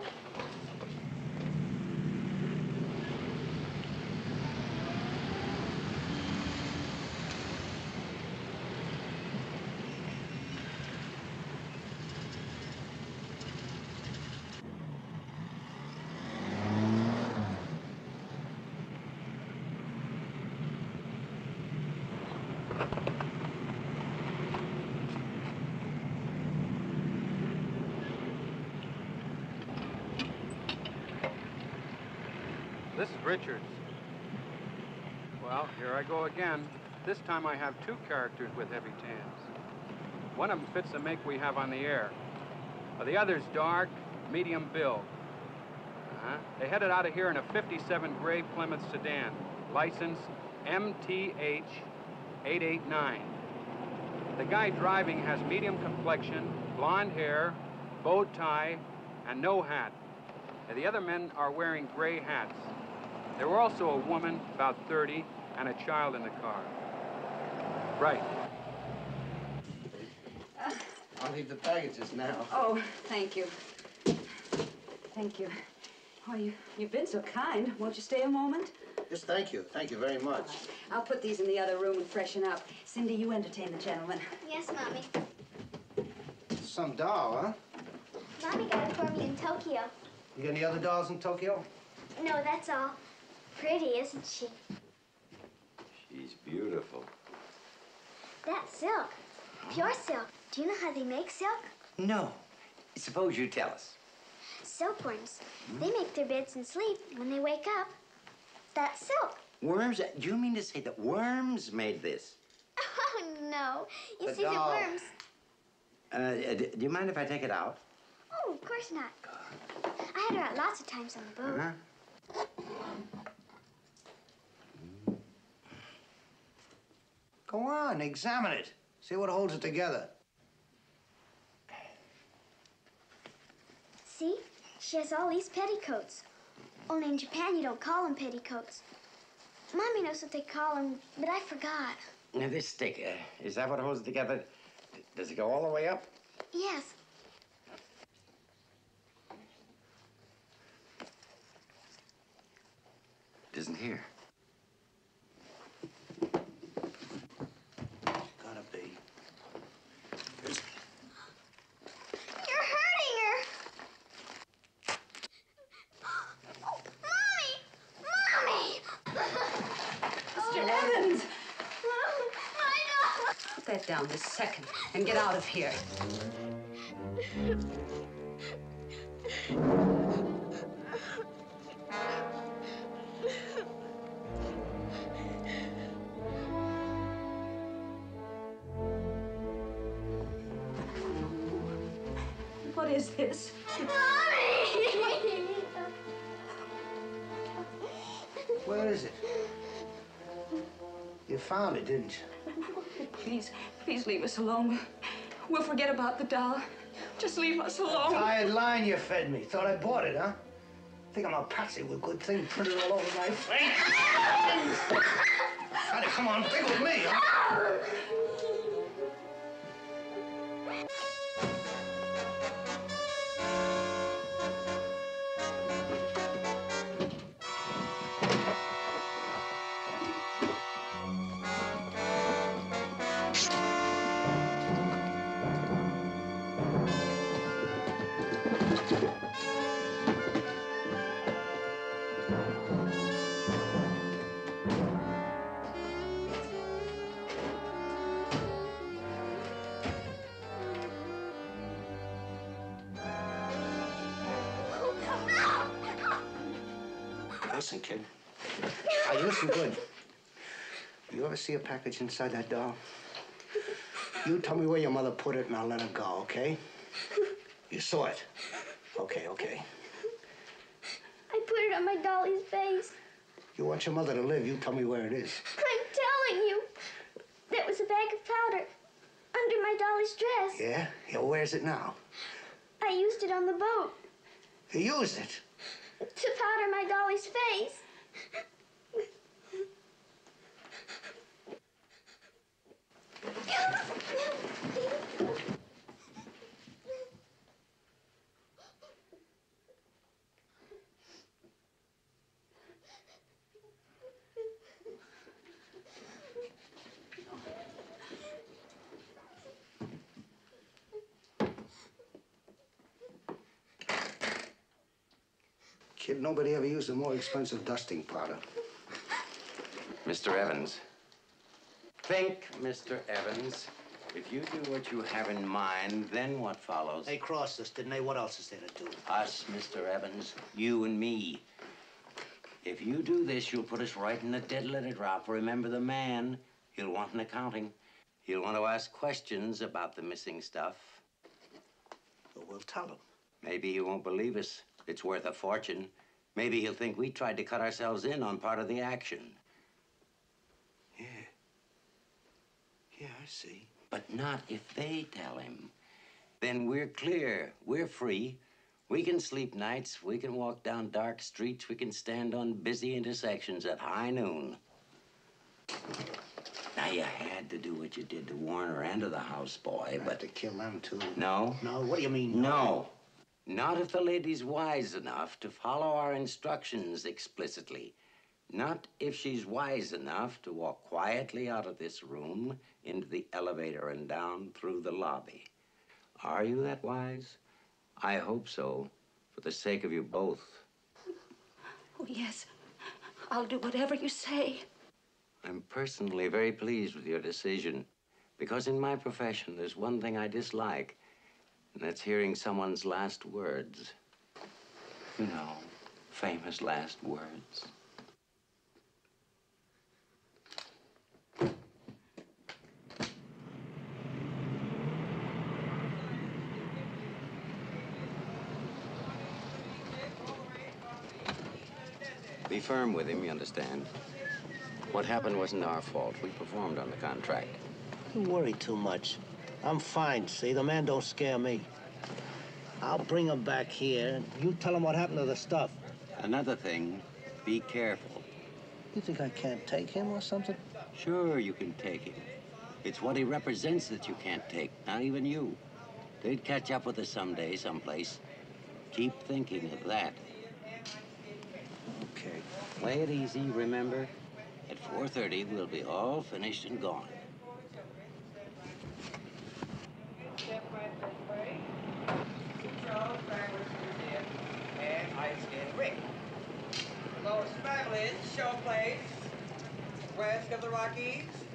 Richards. Well, here I go again. This time I have two characters with heavy tans. One of them fits the make we have on the air. Uh, the other's dark, medium build. Uh-huh. They headed out of here in a 57 gray Plymouth sedan, license MTH 889. The guy driving has medium complexion, blonde hair, bow tie, and no hat. And the other men are wearing gray hats. There were also a woman, about 30, and a child in the car. Right. I'll leave the packages now. Oh, thank you. Thank you. Oh, you, you've been so kind. Won't you stay a moment? Yes, thank you. Thank you very much. I'll put these in the other room and freshen up. Cindy, you entertain the gentlemen. Yes, Mommy. Some doll, huh? Mommy got it for me in Tokyo. You got any other dolls in Tokyo? No, that's all. Pretty, isn't she? She's beautiful. That silk. Pure silk. Do you know how they make silk? No. Suppose you tell us. Silkworms. They make their beds and sleep when they wake up. That's silk. Worms? Do you mean to say that worms made this? Oh, no. You see, the worms. Uh, do you mind if I take it out? Oh, of course not. I had her out lots of times on the boat. Uh-huh. Go on, examine it. See what holds it together. See? She has all these petticoats. Only in Japan you don't call them petticoats. Mommy knows what they call them, but I forgot. Now, this stick, uh, is that what holds it together? Does it go all the way up? Yes. It isn't here. Gotta be. You're hurting her. Mommy! Mr. Evans! Put that down this second and get out of here. What is this? Where is it? You found it, didn't you? Please, please leave us alone. We'll forget about the doll. Just leave us alone. Tired line you fed me. Thought I bought it, huh? Think I'm a patsy with good thing printed all over my face? To come on big with me, huh? Listen good. You ever see a package inside that doll? You tell me where your mother put it and I'll let her go, okay? You saw it. Okay, okay. I put it on my dolly's face. You want your mother to live, you tell me where it is. I'm telling you. There was a bag of powder under my dolly's dress. Yeah? Yeah, where's it now? I used it on the boat You used it. to powder my dolly's face. Kid, nobody ever used a more expensive dusting powder. Mr. Evans. Think, Mr. Evans. If you do what you have in mind, then what follows? They crossed us, didn't they? What else is there to do? Us, Mr. Evans. You and me. If you do this, you'll put us right in the dead letter drop. Remember the man. He'll want an accounting. He'll want to ask questions about the missing stuff. But we'll tell him. Maybe he won't believe us. It's worth a fortune. Maybe he'll think we tried to cut ourselves in on part of the action. Yeah. Yeah, I see. But not if they tell him. Then we're clear. We're free. We can sleep nights. We can walk down dark streets. We can stand on busy intersections at high noon. Now, you had to do what you did to Warner and to the houseboy, but... to kill them, too. No. No, what do you mean? No. Not if the lady's wise enough to follow our instructions explicitly. Not if she's wise enough to walk quietly out of this room into the elevator and down through the lobby. Are you that wise? I hope so, for the sake of you both. Oh, yes. I'll do whatever you say. I'm personally very pleased with your decision, because in my profession, there's one thing I dislike, and that's hearing someone's last words. You know, famous last words. Be firm with him, you understand? What happened wasn't our fault. We performed on the contract. You worry too much. I'm fine, see? The man don't scare me. I'll bring him back here, and you tell him what happened to the stuff. Another thing, be careful. You think I can't take him or something? Sure, you can take him. It's what he represents that you can't take, not even you. They'd catch up with us someday, someplace. Keep thinking of that. Okay. Play it easy, remember? At 4.30, we'll be all finished and gone. and ice skating rink. The most fabulous show place west of the Rockies.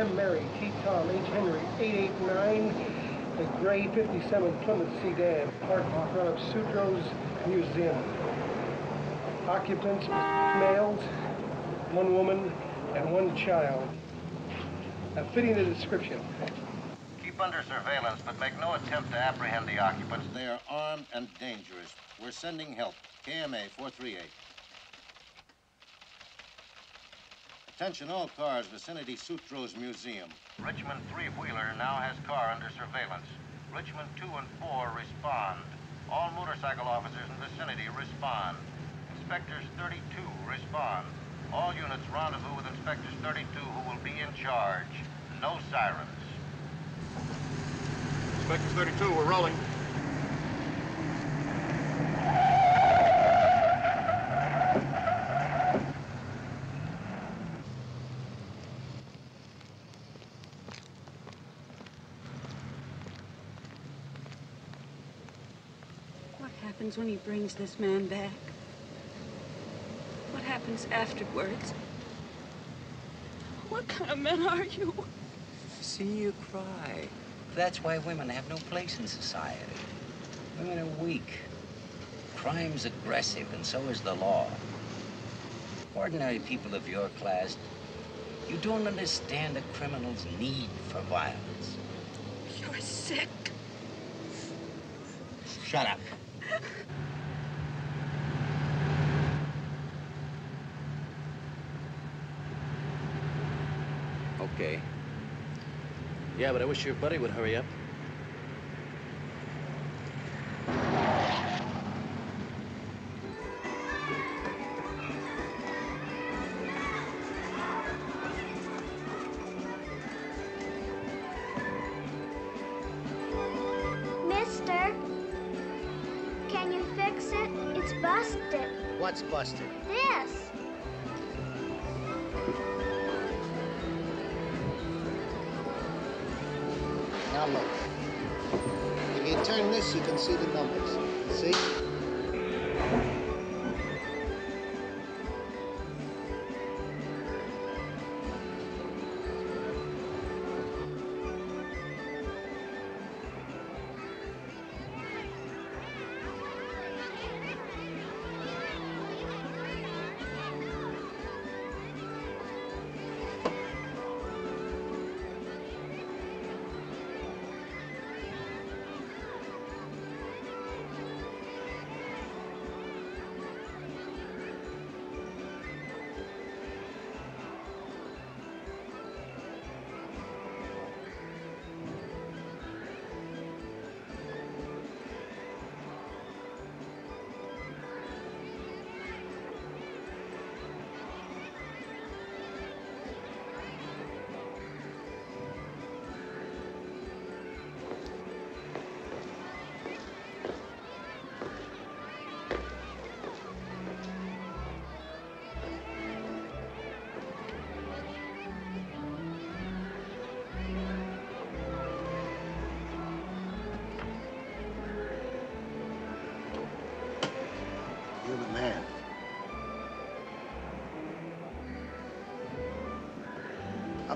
M. Mary, T. Tom, H. Henry, 889, the gray 57 Plymouth sedan, parked in front of Sutro's Museum. Occupants, males, one woman, and one child. Now, fitting the description. Keep under surveillance, but make no attempt to apprehend the occupants. They are armed and dangerous. We're sending help. KMA 438. Attention all cars, vicinity Sutro's Museum. Richmond three-wheeler now has car under surveillance. Richmond 2 and 4 respond. All motorcycle officers in vicinity respond. Inspectors 32 respond. All units rendezvous with Inspectors 32 who will be in charge. No sirens. Inspectors 32, we're rolling. Happens when he brings this man back? What happens afterwards? What kind of men are you? See you cry. That's why women have no place in society. Women are weak. Crime's aggressive, and so is the law. Ordinary people of your class, you don't understand a criminal's need for violence. You're sick. Shut up. Okay. Yeah, but I wish your buddy would hurry up.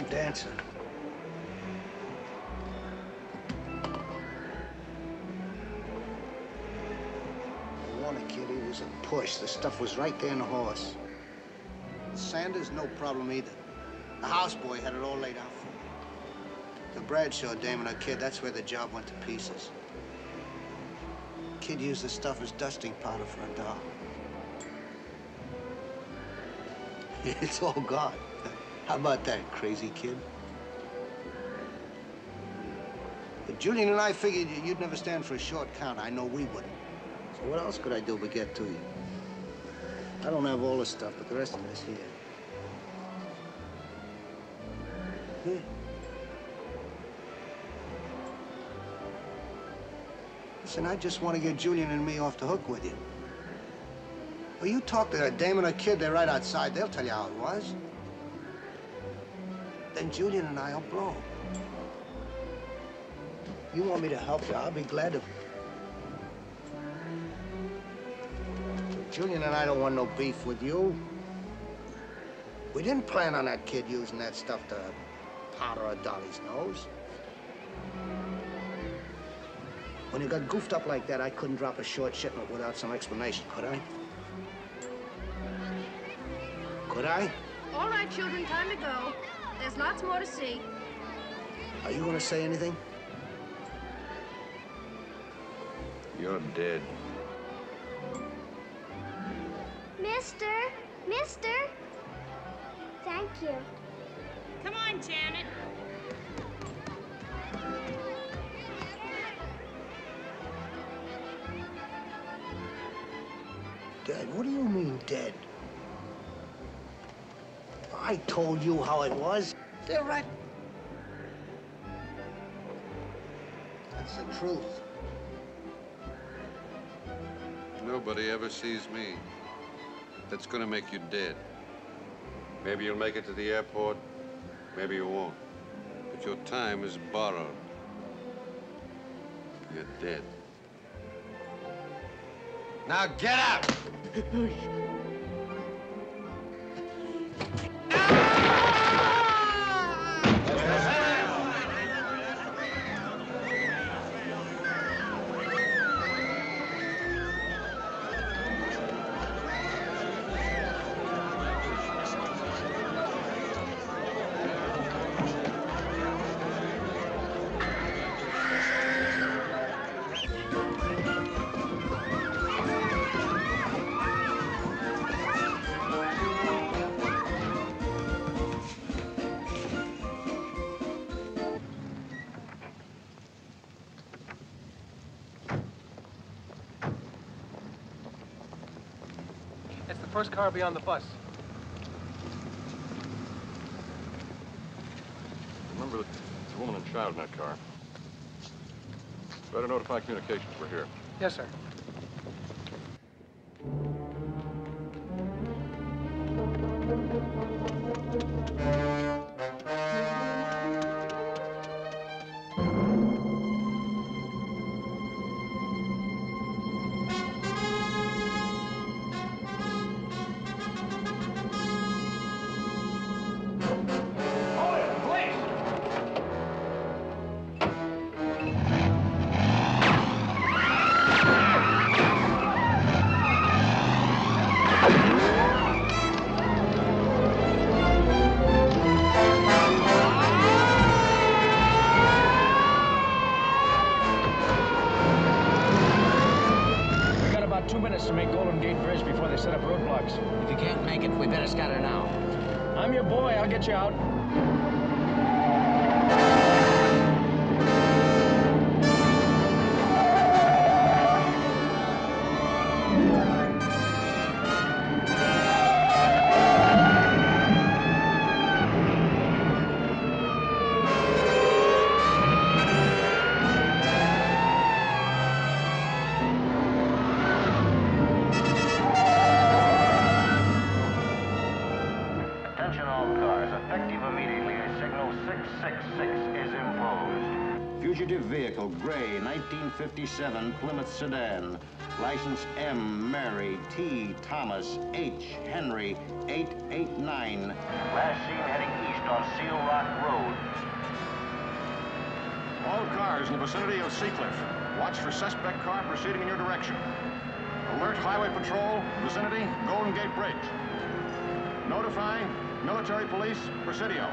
I'm dancing. The kid he was a push. The stuff was right there in the horse. Sanders, no problem either. The houseboy had it all laid out for him. The Bradshaw dame and her kid, that's where the job went to pieces. Kid used the stuff as dusting powder for a doll. It's all gone. How about that, crazy kid? But Julian and I figured you- you'd never stand for a short count. I know we wouldn't. So what else could I do but get to you? I don't have all the stuff, but the rest of it is here. Here. Listen, I just want to get Julian and me off the hook with you. Well, you talk to that dame and her kid, they're right outside. They'll tell you how it was. Then Julian and I'll blow. You want me to help you? I'll be glad to. Julian and I don't want no beef with you. We didn't plan on that kid using that stuff to powder a Dolly's nose. When you got goofed up like that, I couldn't drop a short shipment without some explanation, could I? Could I? All right, children, time to go. There's lots more to see. Are you gonna say anything? You're dead. Mister, mister. Thank you. Come on, Janet. Dead? What do you mean, dead? I told you how it was. They're right. That's the truth. Nobody ever sees me. That's gonna make you dead. Maybe you'll make it to the airport, maybe you won't. But your time is borrowed. You're dead. Now get out! first car beyond the bus. Remember that there's a woman and child in that car. Better notify communications. We're here. Yes, sir. 1957 Plymouth sedan. License M. Mary T. Thomas H. Henry 889. Last seen heading east on Seal Rock Road. All cars in the vicinity of Seacliff. Watch for suspect car proceeding in your direction. Alert Highway Patrol, vicinity, Golden Gate Bridge. Notify Military Police, Presidio.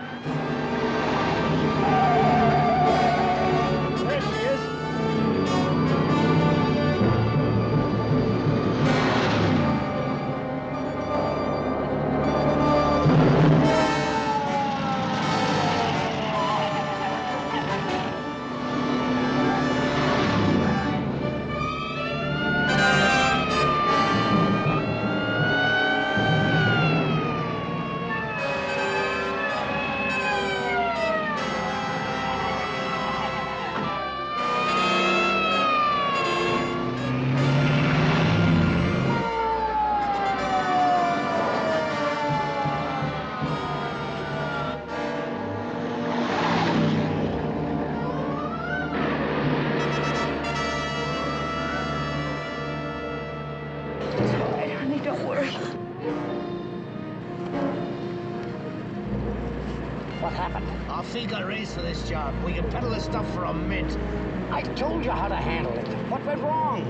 Stuff for a mint. I told you how to handle it. What went wrong?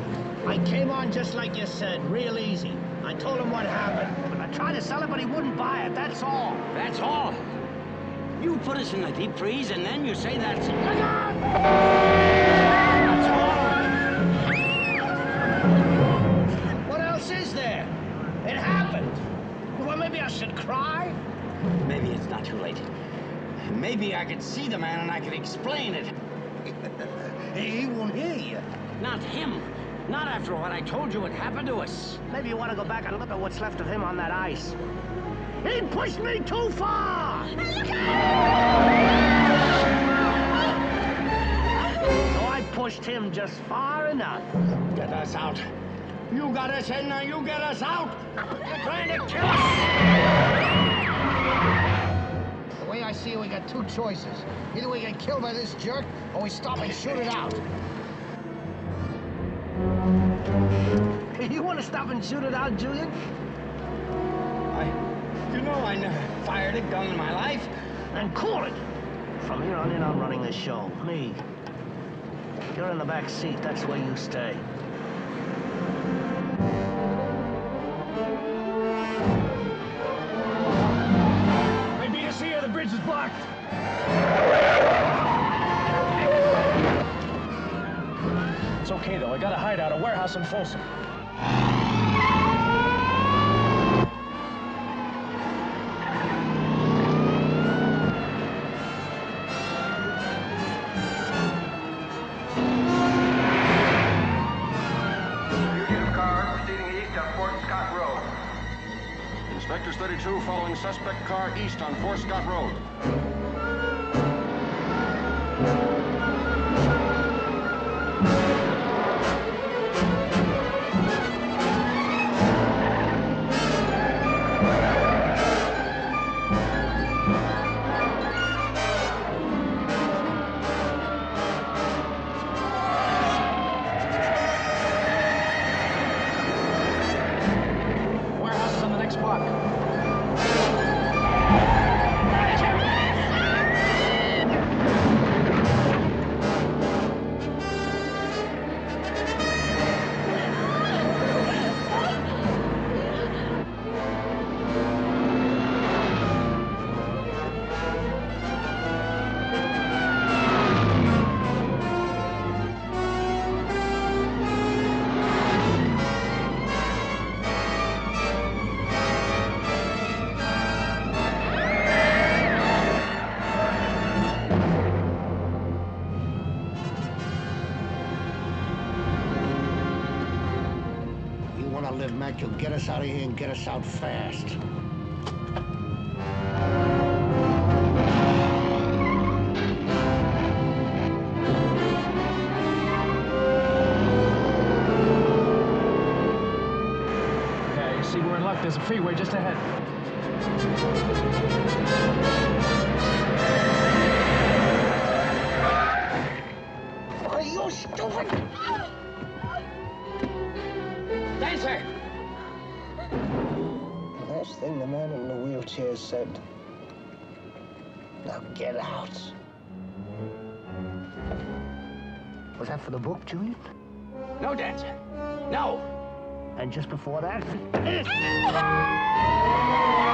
I came on just like you said, real easy. I told him what happened. I tried to sell it, but he wouldn't buy it, that's all. That's all. You put us in the deep freeze, and then you say that's... It. What else is there? It happened. Well, maybe I should cry? Maybe it's not too late. Maybe I could see the man and I could explain it. he won't hear you. Not him. Not after what I told you would happen to us. Maybe you want to go back and look at what's left of him on that ice. He pushed me too far! So I pushed him just far enough. Get us out. You got us in, now you get us out. You're trying to kill us. The way I see we got two choices. Either we get killed by this jerk, or we stop and shoot it out. You want to stop and shoot it out, Julian? I, you know I never fired a gun in my life. Then cool it. From here on in, I'm running this show. Me. You're in the back seat. That's where you stay. It's okay, though. I got a hideout, a warehouse in Folsom. Fugitive car proceeding east on Fort Scott Road. Inspectors 32 following suspect car east on Fort Scott Road. Us out of here and get us out fast. Get out. Was that for the book, Julian? No, Dancer. No. And just before that?